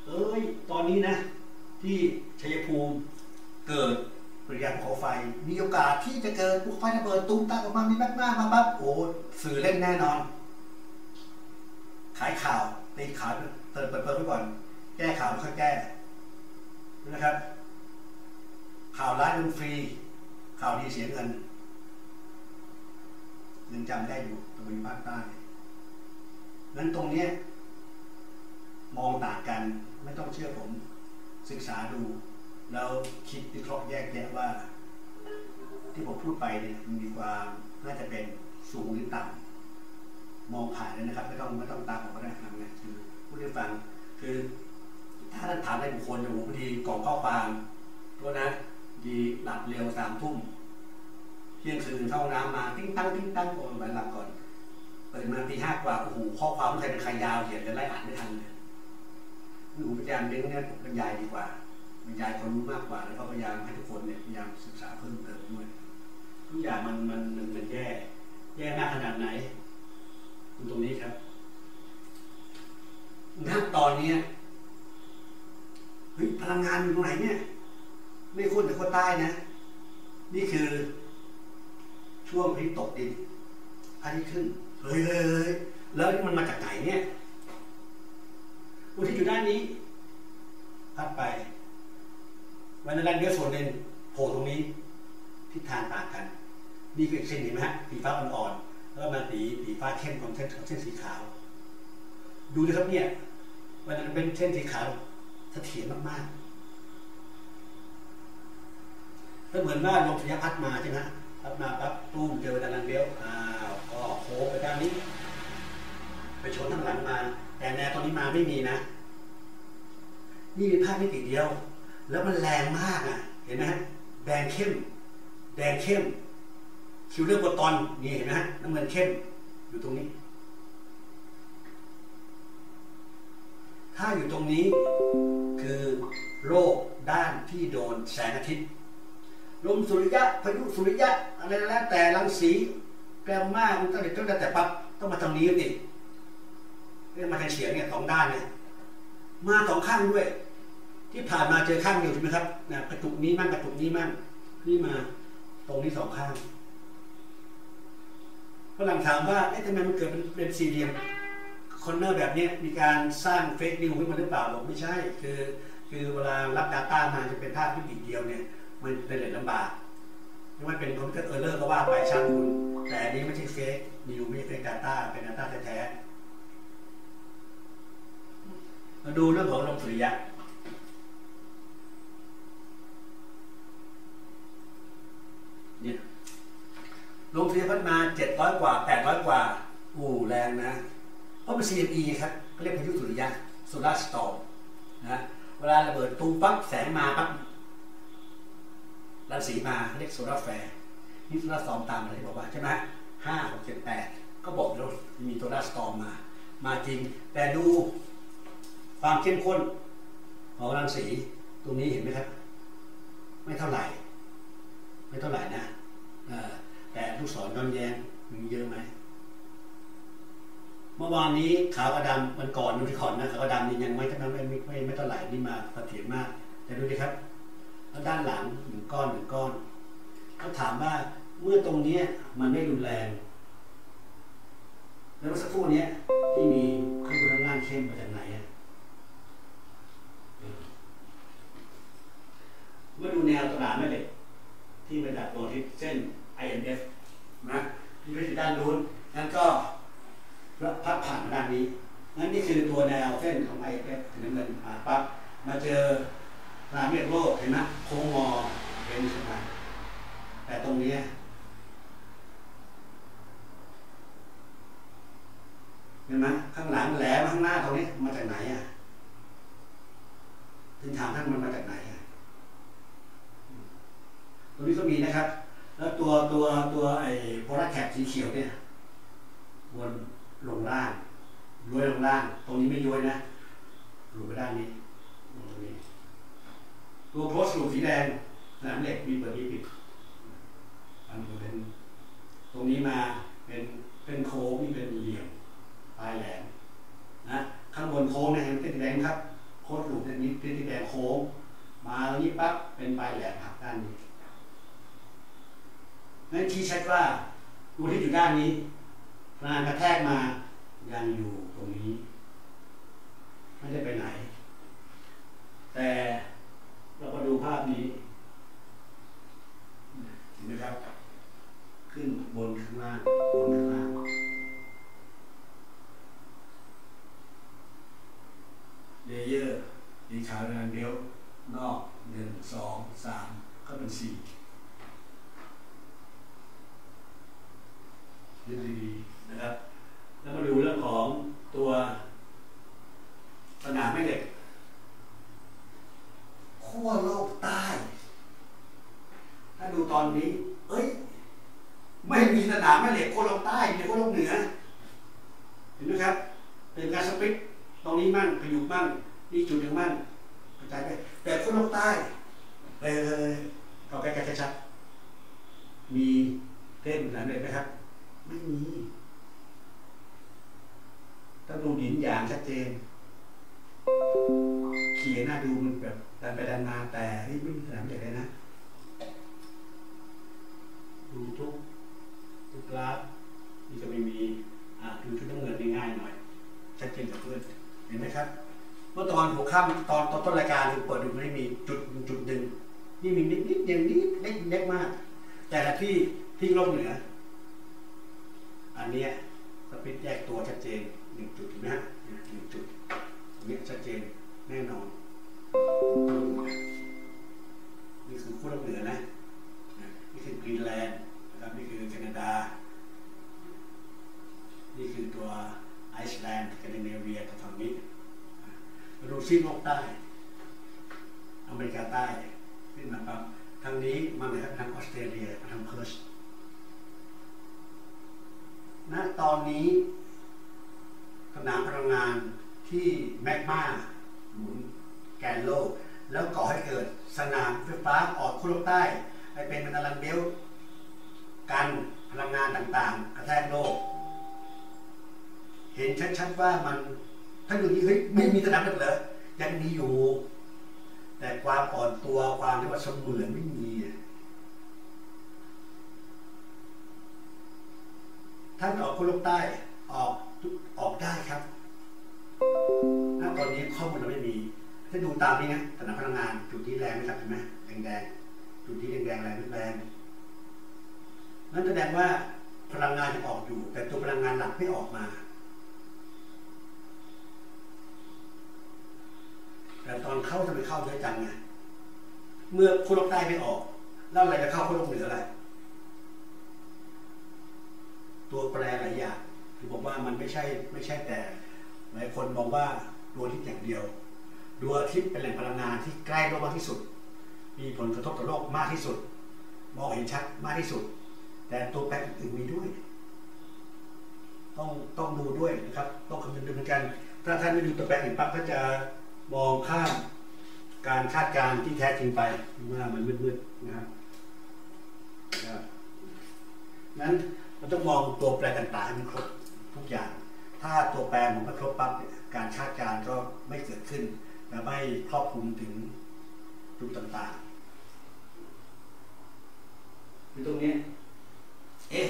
เอ้ยตอนนี้นะ ที่ชัยภูมิเกิดปริยาภูเขาไฟ มีโอกาสที่จะเกิดภูเขาไฟระเบิดตุ้มตามออกมามีแมกมามาปั๊บโอ้สื่อเล่นแน่นอน ขายข่าว ตีข่าวเปิดเปิดเปิดไว้ก่อน แก้ข่าวค่อยแก้นะครับ ข่าวร้ายเงินฟรี ข่าวดีเสียเงินยังจำได้อยู่ตรงนี้ภาคใต้นั้นตรงนี้มองต่างกันไม่ต้องเชื่อผม ศึกษาดู แล้วคิดวิเคราะห์แยกแยะว่า ที่ผมพูดไปเนี่ยมีความน่าจะเป็นสูงหรือต่ำ มองผ่านเลยนะครับ ไม่ต้องไม่ต้องตามผมก็ได้ทำไงคือพูดให้ฟังคือถ้าท่านถามในบุคคลอย่างผมพอดีกล่องข้อความตัวนะ ดีหลับเร็วสามทุ่มเที่ยงคืนเข้าน้ำมาติ้งตั้งติ้งตั้งโอนไปหลับก่อนเปิดมาตีห้ากว่าโอ้โหข้อความใครเป็นใครยาวเขียนจะไล่อ่านไม่ทันเลยหนูพยายามเน้นเนี่ยผมบรรยายดีกว่าบรรยายคนรู้มากกว่า แล้วก็พยายามให้ทุกคนเนี่ยพยายามศึกษาเพิ่มเติมด้วยทุกอย่างมันมันมันมันแย่แย่มากขนาดไหน ตรงนี้ครับณตอนนี้เฮ้ยพลังงานอยู่ตรงไหนเนี่ย ไม่คุ้นแต่คนใต้นะ นี่คือช่วงที่ตกดินอาทิตย์ขึ้นเฮ้ยเฮ้ยเฮ้ยแล้วมันมาจากไหนเนี่ยดวงที่อยู่ด้านนี้พัดไปวันนั้นเดียวส่วนหนึ่งโผล่ตรงนี้ทิศทางต่างกัน นี่คือเส้นเห็นไหมฮะสีฟ้าอ่อนๆ แล้วมาสีสีฟ้าเข้มของเส้นเส้นสีขาว ดูนะครับเนี่ยวันนั้นเป็นเส้นสีขาวเสถียรมากๆก็เหมือนว่าลมสัญญาพัดมาใช่ไหมพัดมาปั๊บตู้มเจอดันเดียวอ้าวก็โค้งไปด้านนี้ ไปชนข้างหลังมา แต่แนวตอนนี้มาไม่มีนะ นี่เป็นภาพมิติเดียว แล้วมันแรงมากอะ เห็นไหมฮะแดงเข้ม แดงเข้ม คิวเลอร์โปรตอนนี่เห็นไหมฮะน้ำเงินเข้มอยู่ตรงนี้ ถ้าอยู่ตรงนี้คือโรคด้านที่โดนแสงอาทิตย์ลมสุริยะพายุสุริยะอะไรแล้วแต่รังสีแกรมมามันต้องเด็ดต้องแต่ปั๊บต้องมาทางนี้ดิเรียกมาทางเฉียงเนี่ยสองด้านเนี่ยมาสองข้างด้วย ที่ผ่านมาเจอข้างเดียวใช่ไหมครับนะกระตุกนี้มั่งกระตุกนี้มั่งนี่มาตรงนี้สองข้าง ฝรั่งถามว่าเอ๊ะทำไมมันเกิดเป็นสี่เหลี่ยม corner แบบนี้มีการสร้าง fake news ขึ้นมาหรือเปล่าบอกไม่ใช่ คือคือเวลารับ Data มาจะเป็นภาพมิติเดียวเนี่ย มันเป็นเรื่องลำบากไม่ว่าเป็นคอมพิวเตอร์ error ก็ว่าไปช่างคุณ แต่อันนี้ไม่ใช่ fake news ไม่ใช่ fake data เป็น Data แท้ๆมาดูเรื่องของลมสุริยะเนี่ย ลงทุนพัฒนาเจ็ดร้อยกว่าแปดร้อยกว่าอู้แรงนะ เพราะเป็น CME ครับเขาเรียกพายุสุริยะ solar storm นะเวลาระเบิดตูมปั๊บแสงมาปั๊บรังสีมาเรียกโซลาแฟร์นี่โซลาสตอมตามอะไรบอกว่าใช่ไหมห้าหกเจ็ดแปดก็บอกแล้วมีโซลาร์สตอร์มมา มาจริง แต่ดูความเข้มข้นของรังสีตรงนี้เห็นไหมครับ ไม่เท่าไหร่ ไม่เท่าไหร่นะเออ แต่ลูกศรย้อนแย้งมีเยอะไหมเมื่อวานนี้ขาวกระดำมันก่อนดูที่ขอนนะขาวกระดำนี่ยังไม่ท่านั้นไม่ไม่ไม่ไม่เท่าไหร่นี่มาเสถียรมาก แต่ดูดิครับแล้วด้านหลังหนึ่งก้อนหนึ่งก้อนเขาถามว่าเมื่อตรงเนี้ยมันไม่รุนแรง แล้วสักครู่เนี้ยที่มีข้างบนข้างล่างเข้มมาจากไหนอะเมื่อดูแนวตลาดแม่เหล็กที่มาจากตัวที่เส้น IMF นะที่ไปที่ด้านนู้นงั้นก็พัดผ่านด้านนี้งั้นนี่คือตัวแนวเส้นของ IMF ถึงน้ำเงินมาปั๊บมาเจอสามเมโลกเห็นไหมโค้งงอเป็นขึ้นมาแต่ตรงนี้เห็นไหมข้างหลังแหลมข้างหน้าตรงนี้มาจากไหนอะถึงถามท่านมันมาจากไหนอะตรงนี้ก็มีนะครับ แล้วตัวตัวตัวไอ้โพลาร์แคปสีเขียวเนี่ยวนลงล่างย้วยลงล่าง ตรงนี้ไม่ย้วยนะลงไปด้านนี้ตรงนี้ ตัวโพสต์ลูสีแดงสนามเหล็กมีเปิดมีปิดอันนี้เป็นตรงนี้มาเป็นเป็นโค้งนี่เป็นเหลี่ยมปลายแหลมนะข้างบนโค้งเนี่ยเห็นเป็นสีแดงครับ โคตรลูกเนี่ยมีเป็นสีแดงโค้ง มาแล้วนี้ปั๊บเป็นปลายแหลมหักด้านนี้ นั่นชี้ชัดว่าดวงที่อยู่ด้านนี้พลังงานกระแทกมายังอยู่ตรงนี้ ไม่ได้ไปไหน แต่เรามาดูภาพนี้เห็นไหมครับ ขึ้นบนข้างล่างบนข้างล่างเลเยอร์สีขาวแดงเดียวนอกหนึ่งสองสามก็เป็นสี่ ดีๆนะครับ แล้วมาดูเรื่องของตัวสนามแม่เหล็กขั้วโลกใต้ ถ้าดูตอนนี้ เอ้ย ไม่มีสนามแม่เหล็กขั้วโลกใต้มีขั้วโลกเหนือ เห็นไหมครับ เป็นการสปิตตรงนี้มั่งขยุกมั่งนี่จุดหนึ่งมั่งกระจายไปแต่ขั้วโลกใต้เออเอาใกล้ๆชัดมีเส้นสนามเหล็กไหมครับ ไม่มีต้องดูหินอย่างชัดเจน เขียนหน้าดูมันแบบดันไปดันมาแต่ไม่มีสนามเด็กเลยนะ ดูทุกทุกกราฟนี่จะไม่มีอ่าดูชุดน้ำเงินง่ายๆหน่อย ชัดเจนกับเพื่อนเห็นไหมครับ เมื่อตอนหัวค่ำตอนตอนต้นรายการดูเปิดดูไม่มีจุดจุดหนึ่งนี่มีนิดนิดอย่างนี้เล็กเล็กมาก แต่ละที่ที่โลกเหนือ อันเนี้ยสปิดแยกตัวชัดเจนหนึ่งจุดนไหมฮะหนึ่งจุดตรงนี้ชัดเจนแน่นอน นี่คือขั้วโลกเหนือนะ นี่คือกรีนแลนด์นะครับนี่คือแคนาดา นี่คือตัวไอซ์แลนด์สแกนดิเนเวียทางฝั่งนี้มาดูซีกโลกใต้ อเมริกาใต้ ขึ้นมาปั๊บทางนี้มาเลยครับทางออสเตรเลียทางเพิร์ธ ณตอนนี้สนามพลังงานที่แมกมาหมุนแกนโลก แล้วก่อให้เกิดสนามไฟฟ้าออกขั้วโลกใต้ไปเป็นมันลันเบลกันพลังงานต่างๆ กระแทกโลก เห็นชัดๆว่ามันถ้าดูนี้เฮ้ยไม่มีสนามเหรอยังมีอยู่ แต่ความอ่อนตัวความที่ว่าเสมือนไม่มีอะ ท่านออกขั้วโลกใต้ออกออกได้ครับณตอนนี้ข้อมูลเราไม่มี ถ้าดูตามนี้นะสนามพลังงานจุดที่แรงไหมครับเห็นไหมแดงแดงจุดที่แดงแดงๆแรงไม่แรงนั่นแสดงว่าพลังงานยังออกอยู่ แต่ตัวพลังงานหลักไม่ออกมา แต่ตอนเข้าจะไปเข้าเยอะจังไงเมื่อขั้วโลกใต้ไม่ออก แล้วอะไรจะเข้าขั้วโลกเหนืออะไร ตัวแปรหลายอย่างคือบอกว่ามันไม่ใช่ไม่ใช่แต่ หลายคนมองว่าดวงอาทิตย์อย่างเดียวดวงอาทิตย์เป็นแหล่งพลังงานที่ใกล้โลกมากที่สุด มีผลกระทบต่อโลกมากที่สุด มองเห็นชัดมากที่สุด แต่ตัวแปรอื่นมีด้วย ต้องต้องดูด้วยนะครับต้องคำนึงดูเหมือนกัน ถ้าท่านไม่ดูตัวแปรอื่นปั๊บก็จะมองข้ามการคาดการณ์ที่แท้จริงไปว่ามันมืดๆนะครับนะ ครับนั้นเราต้องมองตัวแปรต่างๆให้มันครบทุกอย่าง ถ้าตัวแปรมันไม่ครบปั๊บการคาดการณ์ก็ไม่เกิดขึ้น และไม่ครอบคลุมถึงจุดต่างๆคือตรงนี้ เอ๊ะ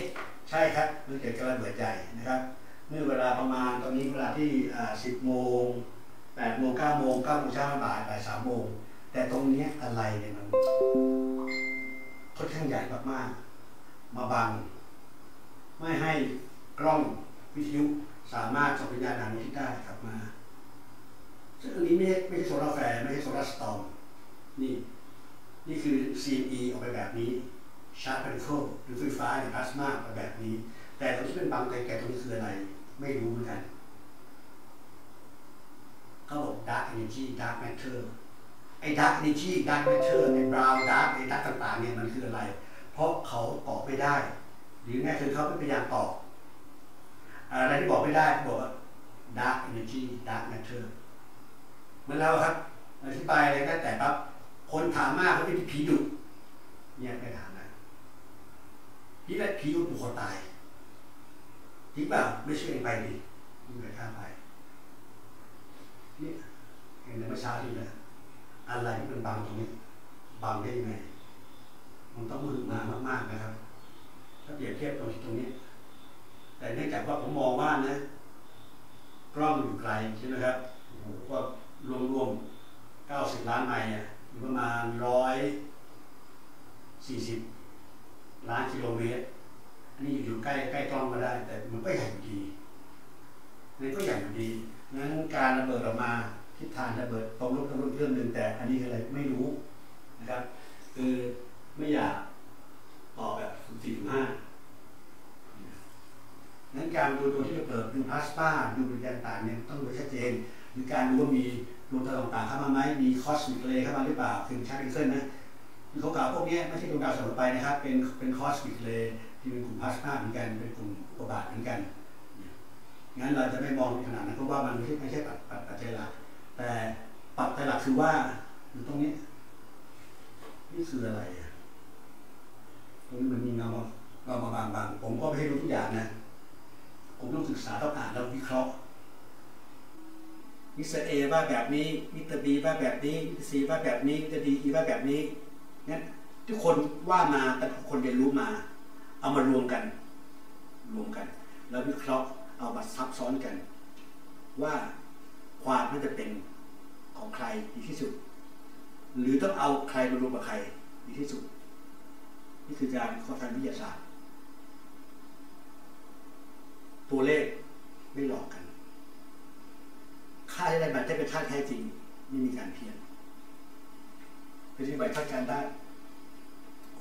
ใช่ครับมันเกิดการเบิดใจนะครับ เมื่อเวลาประมาณตอนนี้เวลาที่ 10 โมง 8 โมง 9 โมง 9 โมงเช้าบ่ายบ่าย3โมง แต่ตรงนี้อะไรเนี่ยมันค่อนข้างใหญ่มากๆ มาบัง ไม่ให้กล้องวิทยุสามารถส่งสัญญาณทางนี้ได้กลับมา ซึ่งอันนี้ไม่ใช่ไม่ใช่ solar flare ไม่ใช่ solar storm นี่ นี่คือ CME ออกไปแบบนี้ชาร์จพาร์ติเคิลหรือไฟฟ้าหรือพลาสมาออกไปแบบนี้ แต่ตรงที่เป็นบังไกลๆตรงนี้คืออะไร ไม่รู้เหมือนกันเขาบอก dark energy dark matter ไอ้ dark energy dark matter ไอ้ brown dark ไอ้ dark ต่างๆเนี่ยมันคืออะไร เพราะเขาตอบไม่ได้ หรือแน่คือเขาไม่พยายามตอบอะไรที่บอกไม่ได้บอกว่า dark energy dark matter เหมือนเราครับอธิบายอะไรได้แต่ปั๊บคนถามมากเขาเป็นผีดุเนี่ยไม่ถามนะผีแบบผีดุบุคคลตายจริงเปล่าไม่เชื่อเองไปดิมึงไปข้ามไปนี่เห็นในเมื่อเช้าที่นะอะไรที่มันบังตรงนี้บังได้ยังไงมันต้องมือมามากๆนะครับ ถ้าเปรียบเทียบตรงตรงนี้ แต่เนื่องจากว่าผมมองว่านะ กล้องอยู่ไกลใช่ไหมครับโอ้โหก็รวมๆเก้าสิบล้านไมล์อะอยู่ประมาณร้อยสี่สิบล้านกิโลเมตรอันนี้อยู่ใกล้ใกล้กล้องมาได้ แต่มันก็ใหญ่อยู่ดีมันก็ใหญ่อยู่ดีงั้นการระเบิดออกมาทิศทางระเบิดตรงรูปตรงรูปเรื่องหนึ่งแต่ อันนี้คืออะไรไม่รู้นะครับคือไม่อยาก ตอบแบบสี่ถึงห้านั้นการดูตัวที่ระเบิดดูพลาสมาดูปฏิกิริยาต่างๆเนี่ยต้องดูชัดเจนหรือการดูว่ามีดวงดาวต่างๆเข้ามาไหมมี cosmic ray เข้ามาหรือเปล่าคือชาร์ดิเซนนะเขากล่าวพวกนี้ไม่ใช่ดวงดาวเสมอไปนะครับ เป็นเป็น cosmic ray ที่เป็นกลุ่มพลาสมาเหมือนกันเป็นกลุ่มอุกกาบาตเหมือนกันงั้นเราจะไม่มองขนาดนั้นเพราะว่ามันไม่ใช่ไม่ใช่ปัจปัจปัจจัยหลักแต่ปัจจัยหลักคือว่าอยู่ตรงนี้นี่คืออะไรอะ ตรงนี้มันมีเงาเงามาบางบางผมก็ไม่ให้รู้ทุกอย่างนะ ผมต้องศึกษาต้องอ่านแล้ววิเคราะห์ Mister A ว่าแบบนี้ Mister B ว่าแบบนี้ Mister C ว่าแบบนี้ Mister D E ว่าแบบนี้เนี่ยทุกคนว่ามาแต่ทุกคนเรียนรู้มา เอามารวมกัน รวมกัน แล้ววิเคราะห์เอามาซับซ้อนกัน ว่าความน่าจะเป็นของใครดีที่สุด หรือต้องเอาใครมารวมกับใครดีที่สุด นี่คือการวิเทางวิทยาศาสตร์ ตัวเลขไม่หลอกกัน ค่าที่ได้มาจะเป็นค่าแท้จริงไม่มีการเพี้ยนเป็นที่ใบคาดการณ์ได้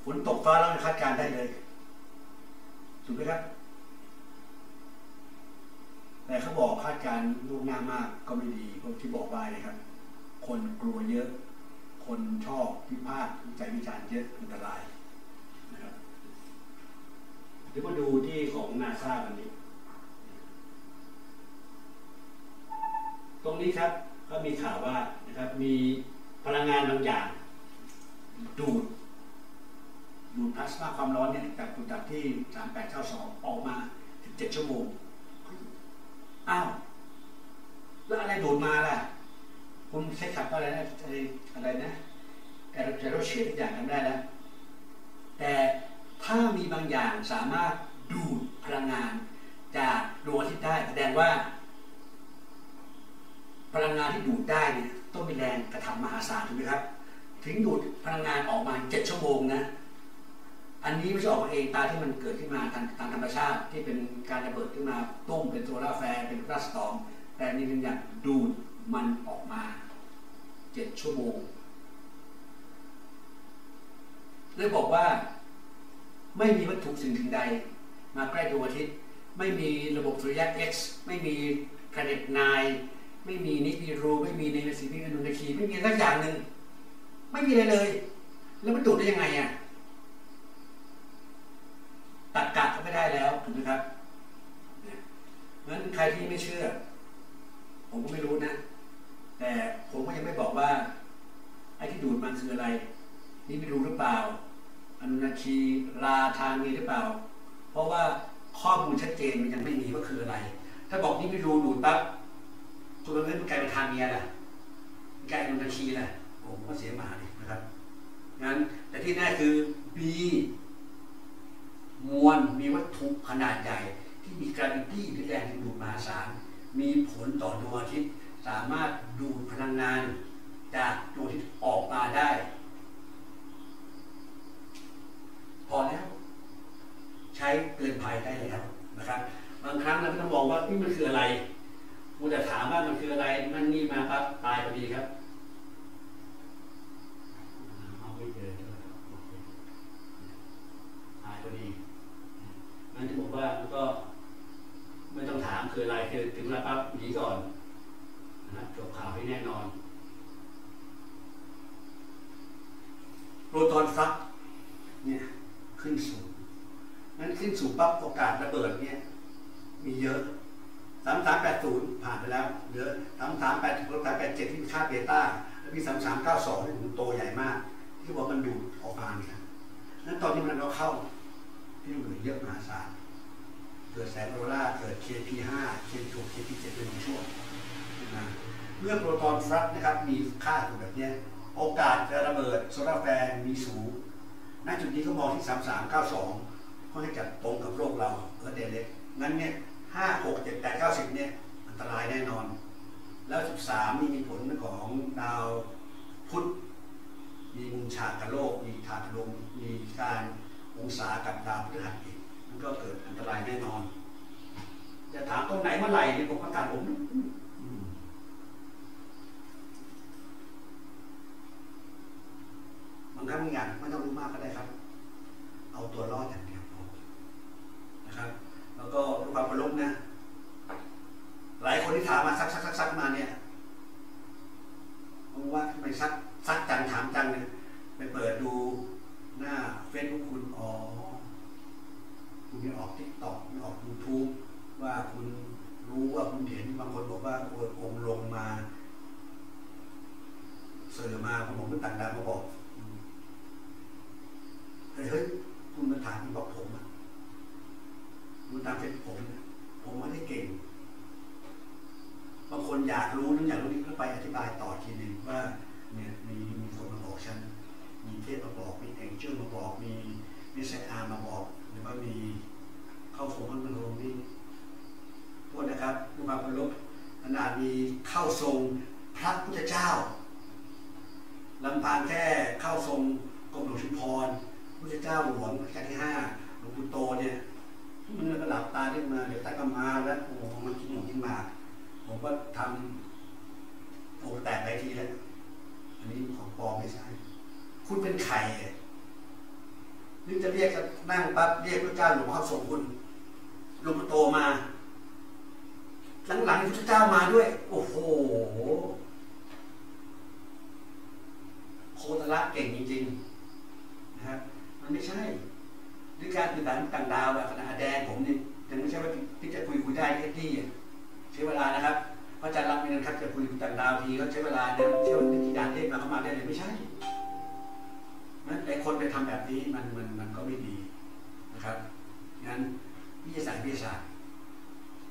ฝนตกฟ้าแล้วคาดการณ์ได้เลยถูกไหมครับ แต่เขาบอกคาดการณ์ล่วงหน้ามากก็ไม่ดีเพราะที่บอกไปนะครับ คนกลัวเยอะ คนชอบวิพากษ์วิจัยวิจารณ์เยอะอันตราย ดี๋ยวมาดูที่ของนาซาวันนี้ ตรงนี้ครับก็มีข่าวว่านะครับมีพลังงานบางอย่าง ดูดดูดพลาสมาความร้อนเนี่ยจากจุดดับที่ 3892 ออกมา 17 ชั่วโมง อ้าว แล้วอะไรดูดมาล่ะ คุณใช้ขับอะไรนะอะไรนะแอโรเจโรเชียทุกอย่างทำได้แล้วแต่ ถ้ามีบางอย่างสามารถดูดพลังงาน จากดวงอาทิตย์ได้แสดงว่า พลังงานที่ดูดได้เนี่ยต้องมีแรงกระทำมหาศาลถูกไหมครับ ถึงดูดพลังงานออกมาเจ็ดชั่วโมงนะอันนี้ไม่ใช่ออกมาเองตาที่มันเกิดขึ้นมาทางทางธรรมชาติที่เป็นการระเบิดขึ้นมาตุ้มเป็นโซลาร์แฟร์เป็นกราสตอม แต่นี่เป็นอย่างดูดมันออกมาเจ็ดชั่วโมงเลยบอกว่า ไม่มีวัตถุสิ่งสิ่งใด มาใกล้ดวงอาทิตย์ ไม่มีระบบสุริยะ X ไม่มี planet 9ไม่มีนิบิรูไม่มีในสีพิอนุนาคีไม่มีสักอย่างหนึ่งไม่มีอะไรเลย แล้วมันดูดได้ยังไงอะตัดกะก็ไม่ได้แล้วถูกไหมครับงั้นใครที่ไม่เชื่อ ผมก็ไม่รู้นะ แต่ผมก็ยังไม่บอกว่าไอ้ที่ดูดมันคืออะไร นี่ไม่รู้หรือเปล่า อนุนาคีลาทางนี้หรือเปล่า เพราะว่าข้อมูลชัดเจนมันยังไม่มีว่าคืออะไร ถ้าบอกนี่ไม่รู้ดูดปั๊บตัวนั้นมันกลายเป็นทางเมียแหละกลายเป็นนาคีแหละผมก็เสียหมาดินะครับงั้นแต่ที่แน่คือ B มวลมีวัตถุขนาดใหญ่ ที่มีกราวิตี้หรือแรงดึงดูดมหาศาลมีผลต่อดวงอาทิตย์สามารถดูดพลังงาน จากดวงอาทิตย์ออกมาได้ พอแล้ว ใช้เตือนภัยได้แล้วนะครับ บางครั้งเราก็ต้องมองว่านี่มันคืออะไรมูแต่ถามว่ามันคืออะไร มันนี่มาปั๊บตายพอดีครับเอาไม่เจอตายพอดีงั้นที่บอกว่ามันก็ไม่ต้องถามคืออะไรคือถึงเวลาปั๊บหนีก่อนนะจบข่าวให้แน่นอนโปรตอนฟัก ขึ้นสูงนั้นขึ้นสูงปั๊บโอกาสระเบิดเนี่ยมีเยอะสามสามแปดศูนย์ผ่านไปแล้วเหลือสามสามแปดสามแปดเจ็ดที่มีค่าเบต้าแล้วมีสามสามเก้าสองที่มันโตใหญ่มาก ที่บอกมันดูดออกมาเนี่ยนั้นตอนที่มันเราเข้าที่มันเหลือเยอะมหาศาลเกิดแสงออโรราเกิด KP5 KP6 KP7 เป็นช่วงนะเมื่อโปรตอนฟลักนะครับมีค่าอยู่แบบเนี้ยโอกาสจะระเบิดโซลาร์แฟร์มีสูง ณจุดนี้ก็มองที่3392ค่อนข้างจะตรงกับโลกเราเออเดเล็กงั้นเนี่ย5 6 7 8 9 10เนี่ยอันตรายแน่นอน แล้ว13นี่มีผลของดาวพุธมีมุมฉากกับโลก มีถาดลมมีการองศากับดาวพฤหัสอีกมันก็เกิดอันตรายแน่นอน จะถามตรงไหนเมื่อไหร่เนี่ยผมก็ถามผม บางครั้งบางอย่างไม่ต้องรู้มากก็ได้ครับ เอาตัวรอดอย่างเดียวพอนะครับ แล้วก็ด้วยความเคารพนะ หลายคนที่ถามมาซักซักซักซักมาเนี่ยมว่าทำไมซักซักจังถามจังเนี่ยไปเปิดดูหน้าเฟซบุ๊กคุณอ๋อคุณไม่ออกทิกตอกไม่ออกยูทูบว่าคุณรู้ว่าคุณเห็นบางคนบอกว่าโอ้ยองลงมาเสือมาผมเป็ต่างดาวมาบอก เฮ้ยเฮ้ยคุณมาถามบอกผมอะคุณตามเป็นผมผมไม่ได้เก่งบางคนอยากรู้นั่นอยากรู้นี่ก็ไปอธิบายต่อทีหนึ่งว่าเนี่ยมีมีคนมาบอกฉัน มีเทพมาบอก มีแองเจิลมาบอก มีมิสเซอามาบอก หรือว่ามีเข้าทรงพระบรมนี่พวกนะครับดูความเคารพขนาดมีเข้าทรงพระพุทธเจ้าลำพังแค่เข้าทรงกรมหลวงชุมพร พุทธเจ้าหลวงรัชกาลที่ห้าหลวงปู่โตเนี่ยมันก็หลับตาขึ้นมาเดี๋ยวตาก็มาแล้วโอ้โหมันกินหนมกินหมากผมก็ทำโอ้แตกไปทีแล้วอันนี้ของปลอมไม่ใช่คุณเป็นไข่นึกจะเรียกจะนั่งปั๊บเรียกพระเจ้าหลวงพ่อส่งคุณหลวงปู่โตมา หลังๆพระเจ้ามาด้วย โอ้โหโคตรละเก่งจริงๆนะครับ มันไม่ใช่หรือการสื่อสารต่างดาวแบบขนาดแดงผมนี่ยังไม่ใช่ว่าที่จะคุยคุยได้แค่ที่ใช้เวลานะครับพระอาจารย์รับมีนะครับจะคุยต่างดาวทีก็ใช้เวลาเดินเที่ยวกี่ดานเทพมาเข้ามาได้เลยไม่ใช่นั้นไอ้คนไปทำแบบนี้มันมันมันก็ไม่ดีนะครับงั้นวิทยาศาสตร์วิทยาศาสตร์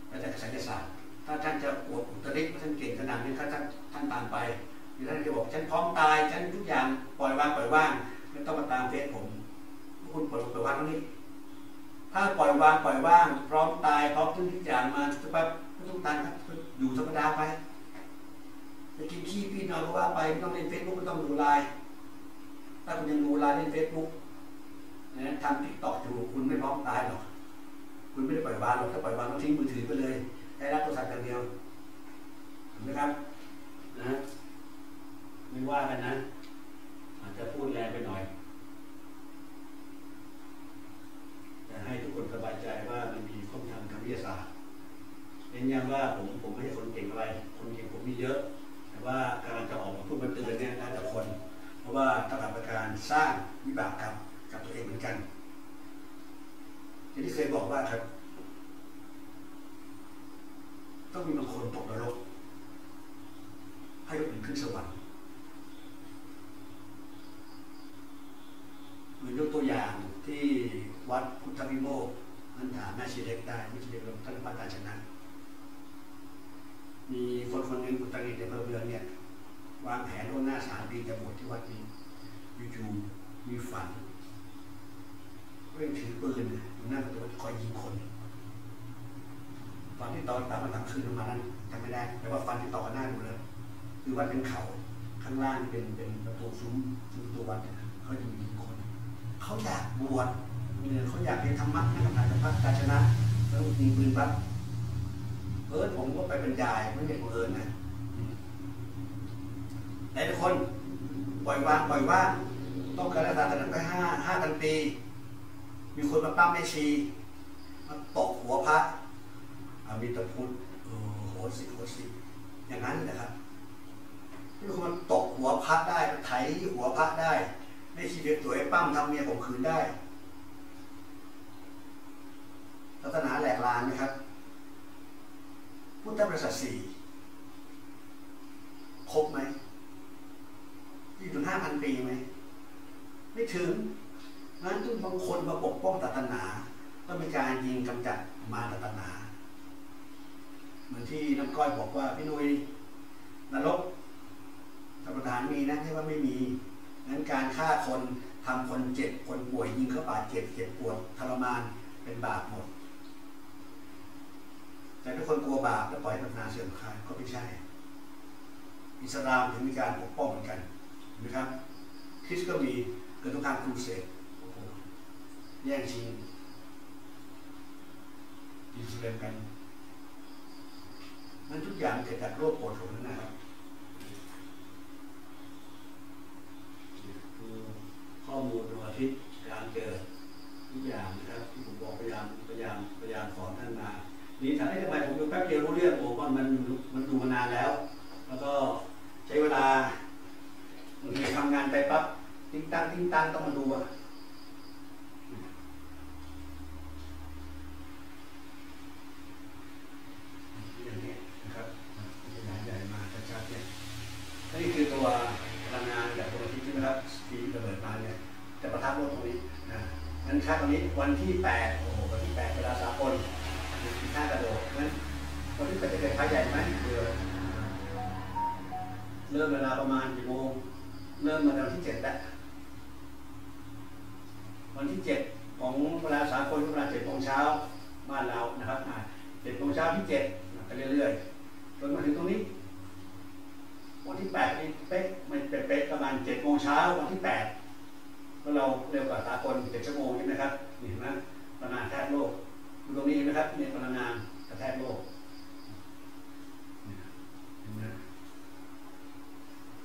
แล้วแต่ศิลปศาสตร์ ถ้าท่านจะอวดอุตริท่านเก่งขนาดนี้ถ้าท่านท่านตามไปหรือท่านจะบอกฉันพร้อมตายฉันทุกอย่างปล่อยวางปล่อยว่างไม่ต้องมาตามเฟซผม คุณปล่อยปล่อยวางตรงนี้ถ้าปล่อยวางปล่อยว่าง พร้อมตายพร้อมทุกอย่างมาสักแป๊บไม่ต้องตายครับอยู่ธรรมดาไปจะกินขี้พี่นอนก็ว่าไปไม่ต้องเล่นเฟซบุ๊กไม่ต้องดูไลน์ถ้าคุณยังดูไลน์เล่นเฟซบุ๊กนะทำทิกตอกอยู่คุณไม่พร้อมตายหรอกคุณไม่ได้ปล่อยวางหรอกถ้าปล่อยวางต้องทิ้งมือถือไปเลยได้รับโทรศัพท์อย่างเดียวถูกไหมครับนะไม่ว่ากันนะอาจจะพูดแรงไปหน่อย แต่ให้ทุกคน สบายใจว่ามันมีข้อมูลทางวิทยาศาสตร์เน้นย้ำว่าผมผมไม่ใช่คนเก่งอะไร คนเก่งผมมีเยอะ แต่ว่าการจะออกมาพูดมาเตือนเนี่ยน่าจะคน เพราะว่าถ้ากับการสร้างวิบากกรรมกับตัวเองเหมือนกันอย่างที่เคยบอกว่าครับ ต้องมีบางคนตกนรก ให้คนอื่นขึ้นสวรรค์เหมือนยกตัวอย่างที่วัดพุทธวิโมกข์ ท่านถามแม่ชีเล็กได้แม่ชีเล็กลงท่านพระอาจารย์ชนะมีคนคนหนึ่งอุตริในอำเภอเมืองเนี่ยวางแผนล่วงหน้าสามปีจะบวชที่วัดนี้อยู่ๆมีฝันเร่งถือปืนอยู่หน้าประตูคอยยิงคนฟันที่ต่อตามมาทางคืนมานั้นจำไม่ได้ แต่ว่าฟันที่ต่อหน้าดูเลยคือวัดเป็นเขาข้างล่างเป็นเป็นประตูซุ้มซุ้มตัววัดเนี่ยเขาจะมีคน เขาอยากบวช เนี่ยเขาอยากเรียนธรรมะนักธรรมะพระกาชนะแล้วยิงปืนปั๊บเออผมก็ไปบรรยายไม่ได้บังเอิญนะหลายคนปล่อยวางปล่อยว่าต้องการรักษาถนนไปห้าห้าพันปี มีคนมาปั้มแม่ชีมาตกหัวพระอามิตพุทธเออโหสิโหสิอย่างนั้นนะครับที่คนตกหัวพระได้ไถหัวพระได้ไม่ชีเด็กตัวไอ้ปั้มทำเมียผมคืนได้ ศาสนาแหลกลานนะครับ พุทธประสาทสี่ครบไหมยี่ถึงห้าพันปีไหม ไม่ถึงงั้นต้องบางคนมาปกป้องศาสนาต้องมีการยิงกำจัดมารศาสนาเหมือนที่น้ำก้อยบอกว่าพี่นุยนรกธรรมดานมีนะที่ว่าไม่มีงั้นการฆ่าคนทำคนเจ็บคนป่วยยิงเข้าบาดเจ็บเจ็บปวดทรมานเป็นบาปหมด แต่ถ้าคนกลัวบาปแล้วปล่อยศาสนาเสื่อมคลายก็ไม่ใช่ อิสลามถึงมีการปกป้องเหมือนกันนะครับคริสก็มีเกิดต้องการครูเสดแย่งชิงอิสลามกันนั่นทุกอย่างเกิดจากโลภโกรธหลงนั่นนะครับคือข้อมูลดวงอาทิตย์การเกิดทุกอย่างนะครับที่ผมบอกพยายามพยายามพยายามสอ นี่ถามให้ทำไมผมดูแป๊บเดียวรู้เรื่องโอ้มันมันมันดูมานานแล้ว แล้วก็ใช้เวลาบางทีทำงานไปปั๊บติ้งตั้งติ้งตั้งต้องมาดูอะอย่างนี้นะครับขยายใหญ่มาชัดๆเนี่ยนี่คือตัวพลังงานจากดวงอาทิตย์ใช่ไหมครับที่ระเบิดมาเนี่ยจะประทับโลกตรงนี้นะงั้นค่าตรงนี้วันที่แปดโอ้โหวันที่แปดเวลาสากล ที่ห้ากระโดดงั้นวันที่แปดจะเกิดพระใหญ่ไหมเออเริ่มเวลาประมาณกี่โมง เริ่มมาวันที่เจ็ดแล้ววันที่เจ็ดของเวลาสากลเวลาเจ็ดโมงเช้าบ้านเรานะครับเจ็ดโมงเช้าที่เจ็ดไปเรื่อยๆจนมาถึงตรงนี้ วันที่แปดนี่เป๊ะมันเป๊ะประมาณเจ็ดโมงเช้าวันที่แปดเราเร็วกว่าสากลเจ็ดชั่วโมงใช่ไหมครับนี่เห็นไหมพลังงานแทบโลก ดูตรงนี้นะครับนี่พลังงานกระแทกโลก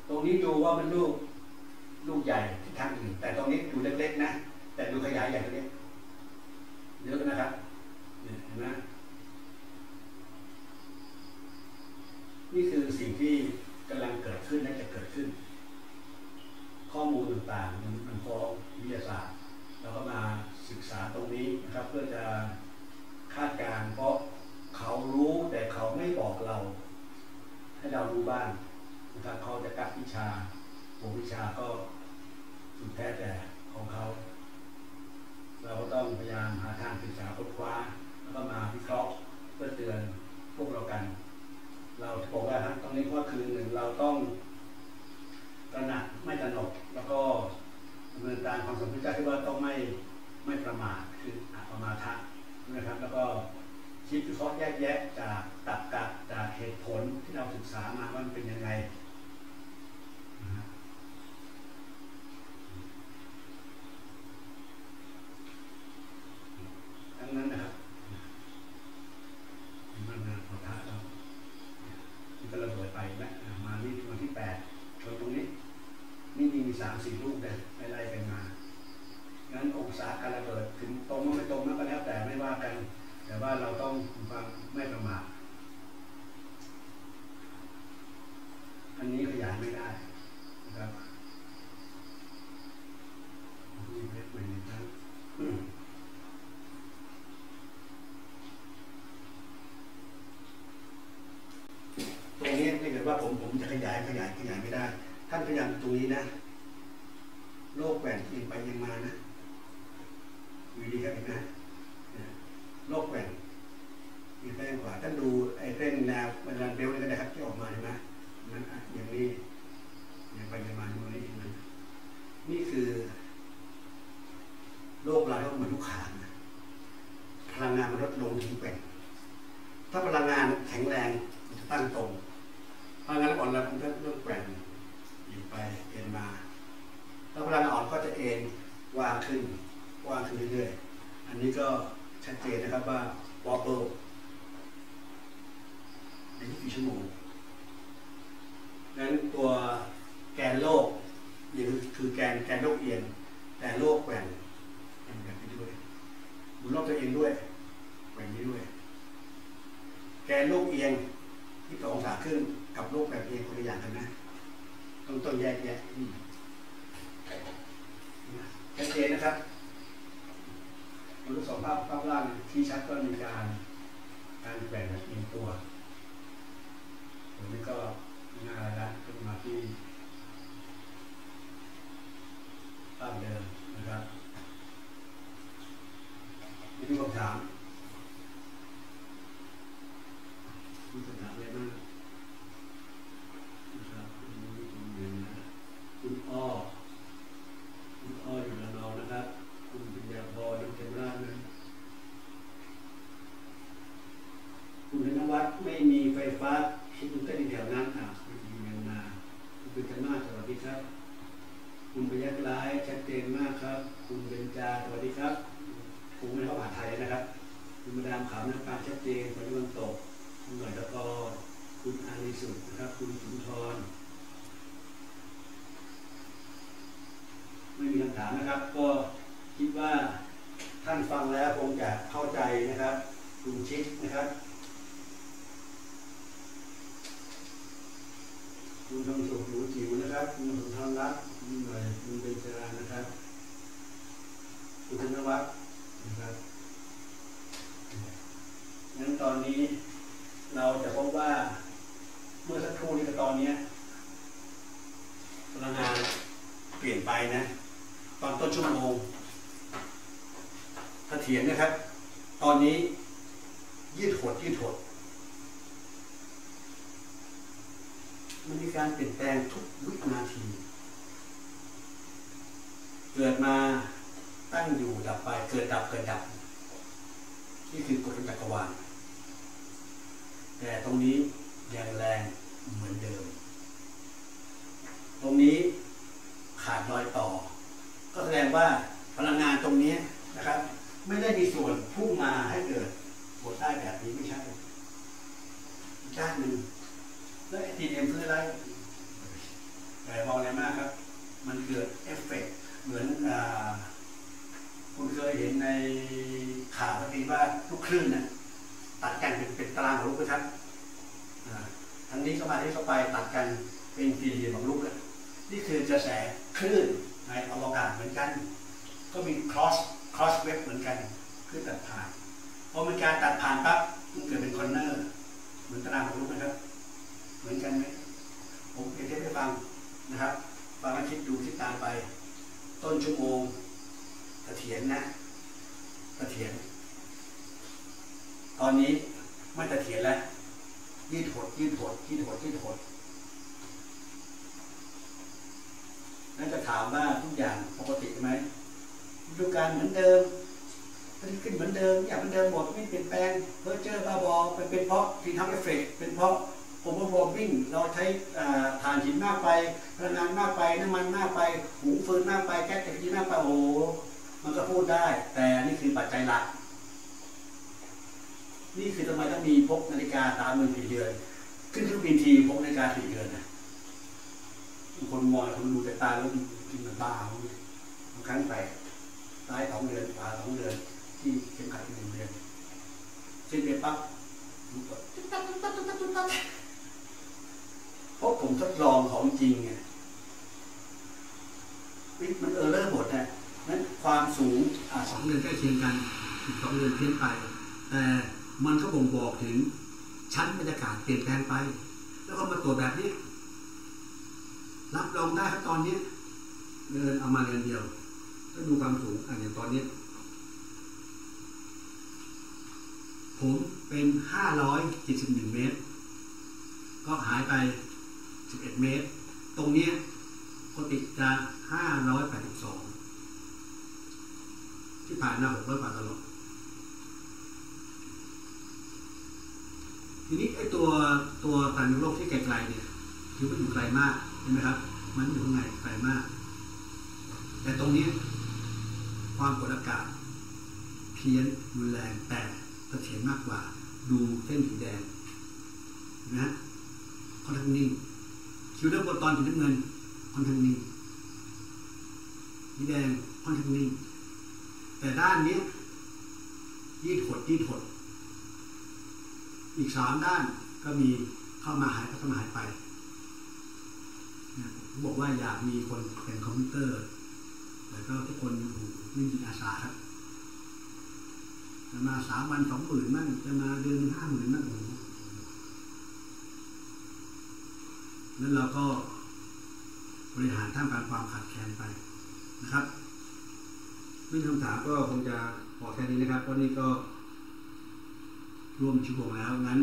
ตรงนี้ดูว่ามันลูกลูกใหญ่ที่ทางอื่นแต่ตรงนี้ดูเล็กๆนะ แต่ดูขยายใหญ่ตรงนี้เยอะนะครับเห็นไหมนี่คือสิ่งที่กำลังเกิดขึ้นและจะเกิดขึ้น ข้อมูลต่างๆมันมันฟ้องวิทยาศาสตร์เราก็มาศึกษาตรงนี้นะครับ เพื่อจะคาดการณ์เพราะเขารู้แต่เขาไม่ บอกเรา ให้เรารู้บ้างนะครับเขาจะกักวิชาหัววิชาก็สุดแท้แต่ของเขา เราก็ต้องพยายามหาทางศึกษาค้นคว้าแล้วก็มาวิเคราะห์เพื่อเตือนพวกเรากัน เราบอกว่าตรงนี้ก็คือหนึ่งเราต้องตระหนักไม่ตระหนกแล้วก็ดำเนินการความสมดุลที่ว่าต้องไม่ไม่ประมาทคืออัปมาทะนะครับ แล้วก็คิดวิเคราะห์แยกแยะจาก ตักกะจากเหตุผลที่เราศึกษามาว่ามันเป็นยังไงทั้งนั้นนะครับมันงานพอทะเราที่ก็ระเบิดไปแล้วมานี่วันที่แปดชนตรงนี้ นี่มีมีสามสี่ลูกเลยไล่ๆกันมางั้นองศาการระเบิดถึงตรงไม่ตรงนั่นก็แล้วแต่ไม่ว่ากัน แต่ว่าเราต้องความไม่ประมาท อันนี้ขยายไม่ได้นะครับนี่เล็กไปนิดนึงตรงนี้ถ้าเกิดว่าผมผมจะขยายขยายขยายไม่ได้ ท่านพยายามตรงนี้นะ โลกแหวนเอียงไปเอียงมานะวิธีครับนไหมนี่ยโลกแหวนมีแป้งกว่าท่านดูไอ้เส้นแนวมันรันเบลนี่ก็ได้ครับที่ออกมาเห็นไหมนั้นอะอย่างนี้เอียงไปเอียงมาดูนี่เห็นไหมนี่คือ โลกเราเหมือนลูกขางนะพลังงานมันลดลงที่แหวน ถ้าพลังงานแข็งแรงมันจะตั้งตรงพลังงานอ่อนแล้วมันก็เริ่มแกว่งอยู่ไปเอ็นมาแล้วพลังงานอ่อนก็จะเอ็นวางขึ้นวางขึ้นเรื่อยๆอันนี้ก็ชัดเจนนะครับว่าวอ b เบิลในกี่ชั่วโมงงั้นตัวแกนโลกนี่คือแกนแกนโลกเอียงแต่โลกแกว่งแกว่งแบบนี้ด้วยหมุนรอบตัวเองด้วยแกว่งนี้ด้วย แกนโลกเอียงที่ต่อองศาขึ้นกับโลกแบบเอียงคนละอย่างกันนะต้องต้องแยกแยะชัดเจนนะครับรูปสองภาพภาพล่างที่ชัดก็มีการ การแบ่งแบบเอียงตัวตรงนี้ก็ง่ายแล้วขึ้นมาที่ภาพเดิมนะครับนี่คือคำถาม มีคำถามอะไรบ้างนะครับคุณหนึ่งนะคุณอ้อคุณอ้ออยู่ระนองนะครับ คุณปัญญาพรน้ำเต็มร่างนะคุณธนวัฒน์ไม่มีไฟฟ้าคิดดูใต้ดินแถวนั้นอะคุณยิงเงินมาคุณเป็นกันมากสวัสดีครับ คุณพยักร้ายชัดเจนมากครับ คุณเบญจาสวัสดีครับคงไม่เข้าอ่านไทยนะครับ คุณมาดามขาวน้ำตาลชัดเจนคนตะวันตก คุณหน่อยตะกอคุณอาริสุทธ์นะครับ คุณสุนทร ไม่มีคำถามนะครับ ก็คิดว่าท่านฟังแล้วคงจะเข้าใจนะครับ คุณชิดนะครับ คุณทองสุขหนูจิ๋วนะครับ คุณสุนทรรัตน์คุณหน่อยคุณเบญจรานะครับ คุณธนวัฒน์นะครับงั้นตอนนี้ เราจะพบว่าเมื่อสักครู่นี้กับตอนนี้พลังงานเปลี่ยนไปนะ ตอนต้นชั่วโมงถ้าเถียงนะครับ ตอนนี้ยืดหดยืดหดมันมีการเปลี่ยนแปลงทุกวินาที เกิดมาตั้งอยู่ดับไป เกิดดับเกิดดับ นี่คือกฎจักรวาล แต่ตรงนี้ยังแรงเหมือนเดิม ตรงนี้ขาดรอยต่อ ก็แสดงว่าพลังงานตรงนี้นะครับ ไม่ได้มีส่วนพุ่งมาให้เกิดบทได้แบบนี้ไม่ใช่ด้านหนึ่งแล้วไอทีเอ็มคืออะไรแต่มองอะไรมากครับ มันเกิดเอฟเฟกต์เหมือนอคุณเคยเห็นในข่าวทีว่าลูกคลื่นน่ะ ตัดกันเป็นเป็นตารางของลูกกระทัดอ่าทางนี้เข้ามาที่เข้าไปตัดกันเป็นสี่เหลี่ยมของลูกอะนี่คือกระแสคลื่นในอวกาศเหมือนกัน ก็มี cross cross w e เหมือนกันคลื่นตัดผ่านพอมีการตัดผ่านปั๊บมันเกิดเป็นคอนเนอร์ เหมือนตารางของลูกนะครับ เหมือนกันไหมผมเปรียบเทียบให้ฟังนะครับฟังแล้วคิดดูคิดตามไป ต้นชั่วโมงเถียรนะเถียร ตอนนี้ไม่เถียรแล้วยืดหดยืดหดยืดหดยืดหดนั่นจะถามว่าทุกอย่างปกติไหมฤดูกาลเหมือนเดิมมันขึ้นเหมือนเดิมอย่างเหมือนเดิมหมดไม่เปลี่ยนแปลงเพ้อเจ้อบ้าบอเป็นเป็นเพราะที่ทำเอฟเฟกต์เป็นเพราะ over warming เราใช้อ่าถ่านหินมากไปพลังงานมากไปน้ำมันมากไปหุงฟืนมากไปแก๊ส LP มากไปโอ้มันก็พูดได้ แต่นี่คือปัจจัยหลัก นี่คือทำไมต้องมีพกนาฬิกาตามมือสี่เดือนขึ้นเครื่องบินทีพกนาฬิกาสี่เดือนนะคนมองคนดูแต่ตาแล้วมันบ้าบางครั้งไปซ้ายสองเดือนขวาสองเดือน ที่เข็มขัดหนึ่งเดือนเช่นเดียปั๊บมันก็ตุ๊บตับตุ๊บตับตุ๊บตับตุ๊บตับเพราะผมทดลองของจริงไงมันเออร์เลอร์หมดนะนั้นความสูงสองเดือนใกล้เคียงกันสองเดือนเพี้ยนไปแต่ มันก็บ่งบอกถึงชั้นบรรยากาศเปลี่ยนแปลงไป แล้วก็มาตรวจแบบนี้ รับรองได้ครับตอนนี้เดินเอามาเรียนเดียวแล้วดูความสูงอะอย่างตอนนี้ ผมเป็นห้าร้อยเจ็ดสิบหนึ่งเมตร ก็หายไปสิบเอ็ดเมตร ตรงเนี้ยปกติจะห้าร้อยแปดสิบสองที่ผ่านมาหกร้อยกว่าตลอด ทีนี้ไอ้ตัวตัวต่างโลกที่ไกลๆเนี่ยถือว่าอยู่ไกลมากใช่ไหมครับ มันอยู่ข้างในไกลมาก แต่ตรงนี้ความกดอากาศเพี้ยนรุนแรงแต่เสถียรมากกว่า ดูเส้นสีแดงนะค่อนข้างนิ่งคิวเลอร์โปรตอนสีน้ำเงินค่อนข้างนิ่งสีแดงค่อนข้างนิ่งแต่ด้านนี้ยืดหดยืดหด อีกสามด้านก็มีเข้ามาหายเข้ามาหายไปผมบอกว่าอยากมีคนเป็นคอมพิวเตอร์แล้วก็ทุกคนวิ่งจิอาสาครับจะมาสามวันสองหมื่นมั่งจะมาเดือนห้าหมื่นมั่งนั้นเราก็บริหารท่ามกลางความขาดแคลนไปนะครับไม่มีคำถามก็คงจะพอแค่นี้นะครับเพราะนี่ก็ รวมชั่วโมงแล้วงั้น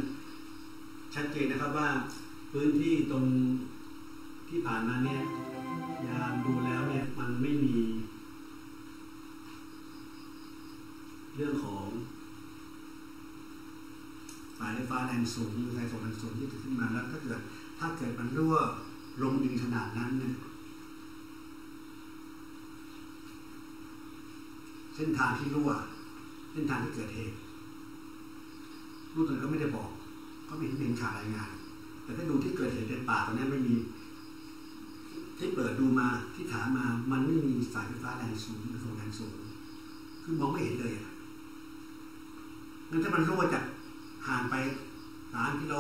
ชัดเจนนะครับว่าพื้นที่ตรงที่ผ่านมาเนี่ยยามดูแล้วเนี่ยมันไม่มี เรื่องของสายไฟฟ้าแรงสูงหรือสายส่งแรงสูงที่เกิดขึ้นมาแล้วถ้าเกิดถ้าเกิดมันรั่วลงดินขนาดนั้นเนี่ยเส้นทางที่รั่วเส้นทางที่เกิดเหตุ รูปตัวก็ไม่ได้บอกก็ไม่เห็นเป็นข่าวรายงาน แต่ถ้าดูที่เกิดเหตุเป็นป่าตอนนี้ไม่มี ที่เปิดดูมาที่ถามมา มันไม่มีสายไฟฟ้าแรงสูงหรือส่งแรงสูงคือมองไม่เห็นเลยอะงั้นถ้ามันรั่วจากห่างไปสามกิโล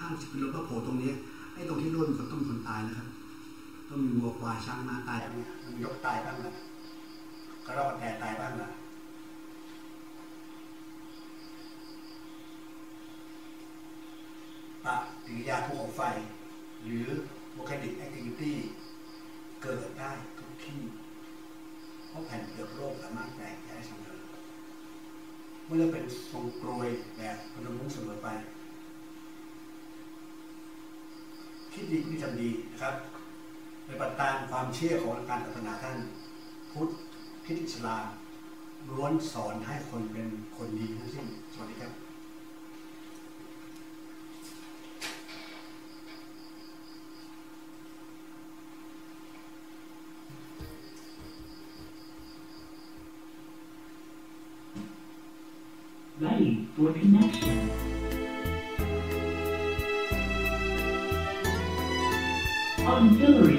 ห้าสิบกิโลก็โผล่ตรงนี้ไอ้ตรงที่รั่วมันต้องคนตายนะครับ ต้องมีวัวควายช้างม้าตายมันยกตายบ้างนะกระรอกแก่ตายบ้างนะ ปฏิกิริยาภูเขาไฟ หรือ volcanic activity เกิดได้ทุกที่ เพราะแผ่นเปลือกโลกสามารถแตกได้เสมอเมื่อเราเป็นทรงกรวยแบบพนมุ้งเสมอไป คิดดีที่ทำดีนะครับในปัตตามความเชื่อของการศาสนาท่าน พุทธคิดอิสลามล้วนสอนให้คนเป็นคนดีทั้งสิ้นสวัสดีครับ for connection. Auxiliary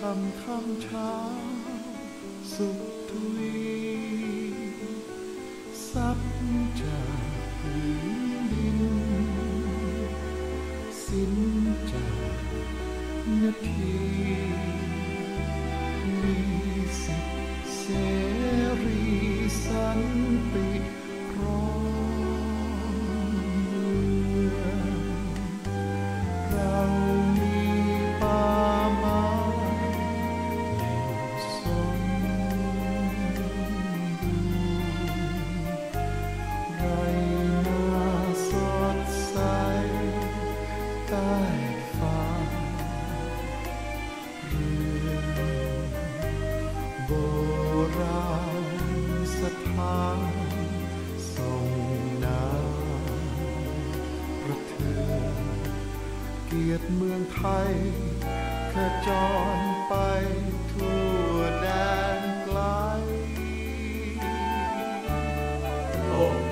ทำค่ำเช้าสุข Lord.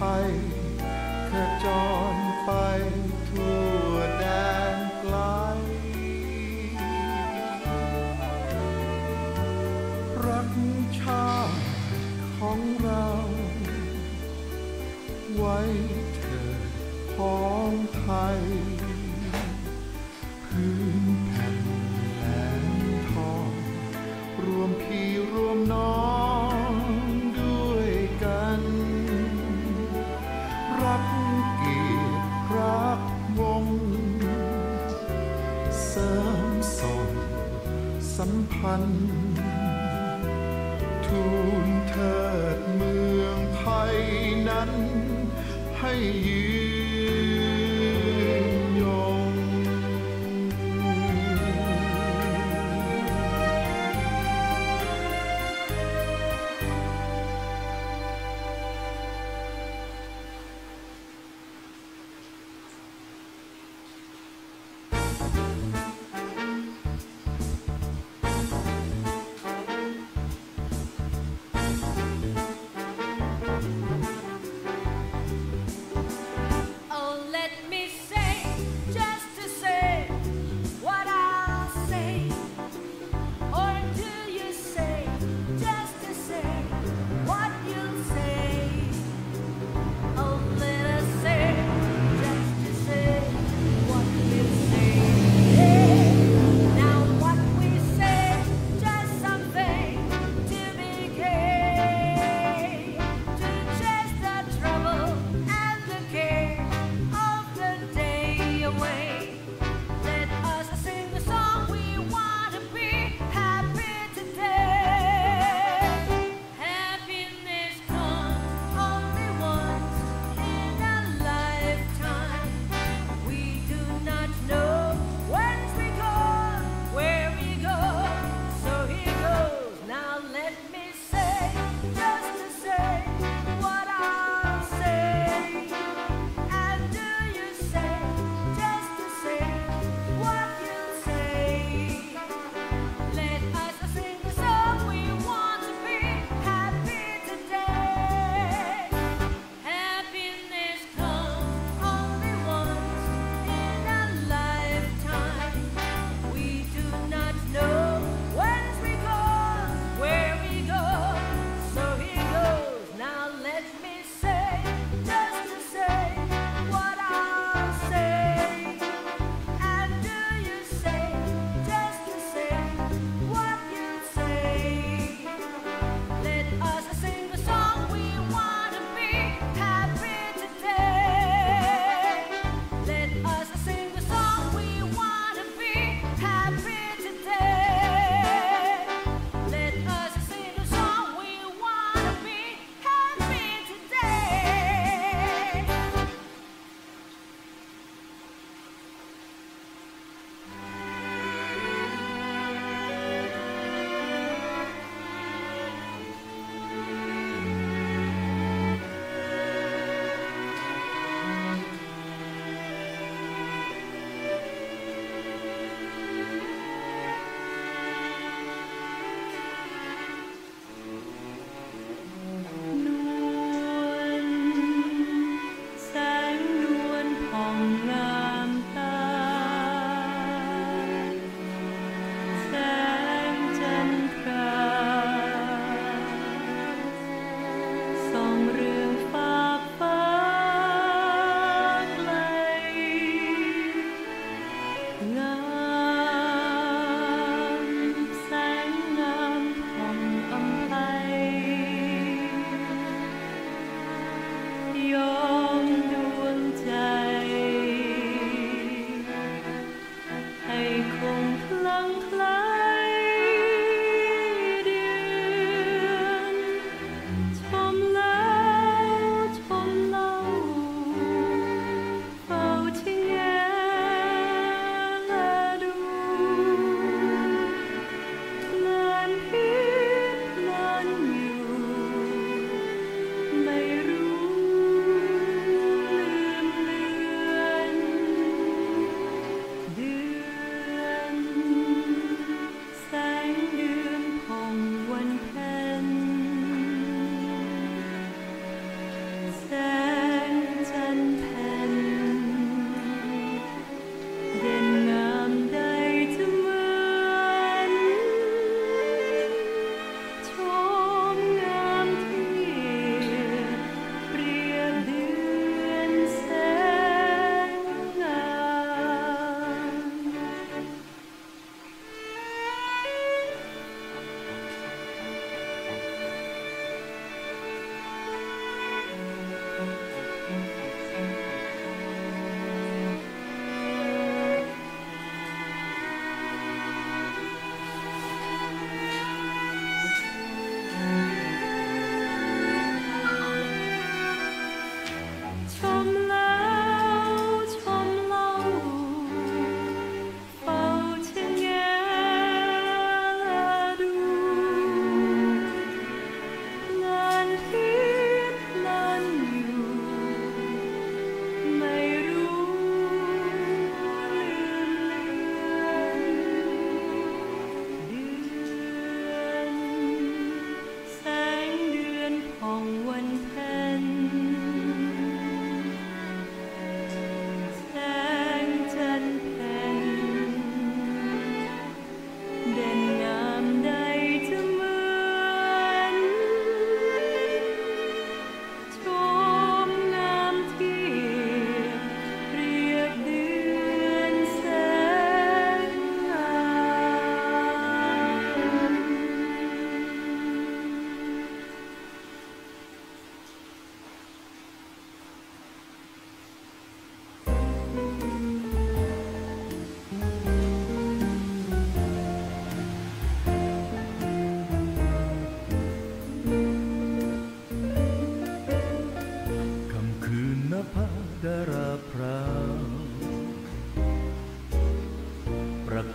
Hi.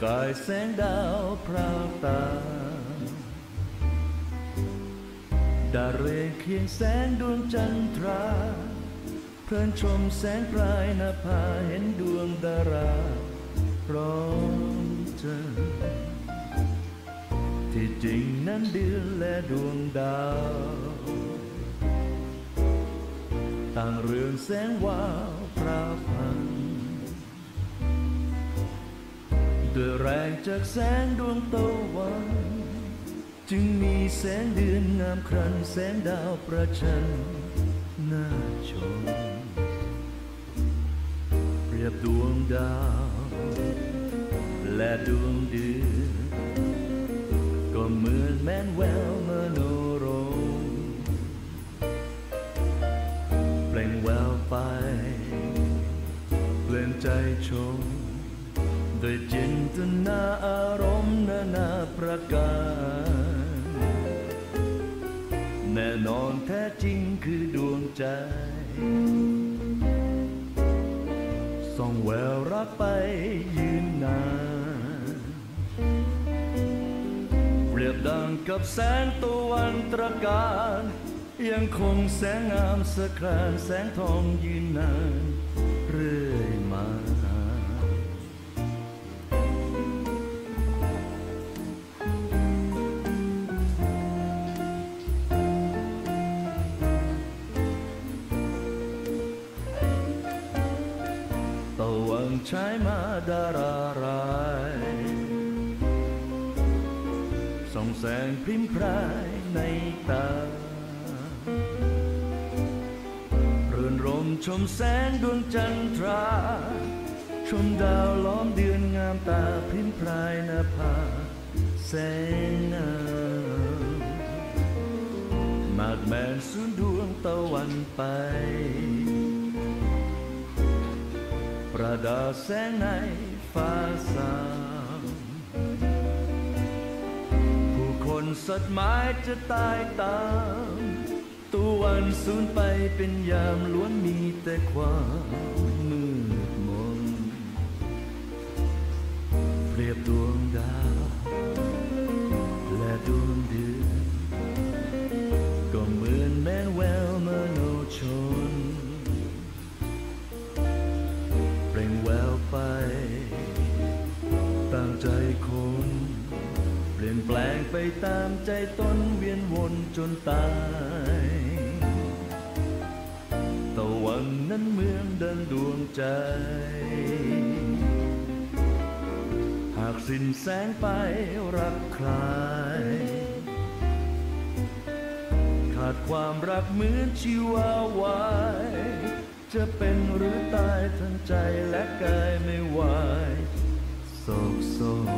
กายแสงดาวพราวตา ดาเรเคียงแสงดวงจันทรา เพลินชมแสงปลายนาผาเห็นดวงดาราพร้อมเจอที่จริงนั้นเดือนและดวงดาวต่างเรืองแสงวาวพราว ด้วยแรงจากแสงดวงตะวัน จึงมีแสงเดือนงามครันแสงดาวประชันน่าชมเปรียบดวงดาว และดวงเดือนก็เหมือนแมนแววมโนรมเปล่งแววไปเปลี่ยนใจชมโดย จนนาอารมณ์นานาประการ แน่นอนแท้จริงคือดวงใจ ส่องแววรักไปยืนนานเปรียบดังกับแสงตะวันตระการ ยังคงแสงงามสะครานแสงทองยืนนานเรื่อยมา ใช้มาดารารายส่องแสงพริมพรายในตาเรื่นรมชมแสงดวงจันทรา ชมดาวล้อมเดือนงามตาพริมพรายนาผาแสงงามมาดแมนสุนดวงตะวันไป ประดาแสงในฟ้าสางผู้คนสัตว์ไม้จะตายตามตะวันสูญไปเป็นยามล้วนมีแต่ความมืดมนเปรียบดวงดาว และดวงเดือนก็เหมือนแม้นแววมโนชน ไปตามใจคนเปลี่ยนแปลงไปตามใจต้นเวียนวนจนตายตะวันนั้นเมือนดังดวงใจ หากสิ้นแสงไปรักใครขาดความรักเหมือนชีวาวาย จะเป็นหรือตายทั้งใจและกายไม่ไหวโศกโศก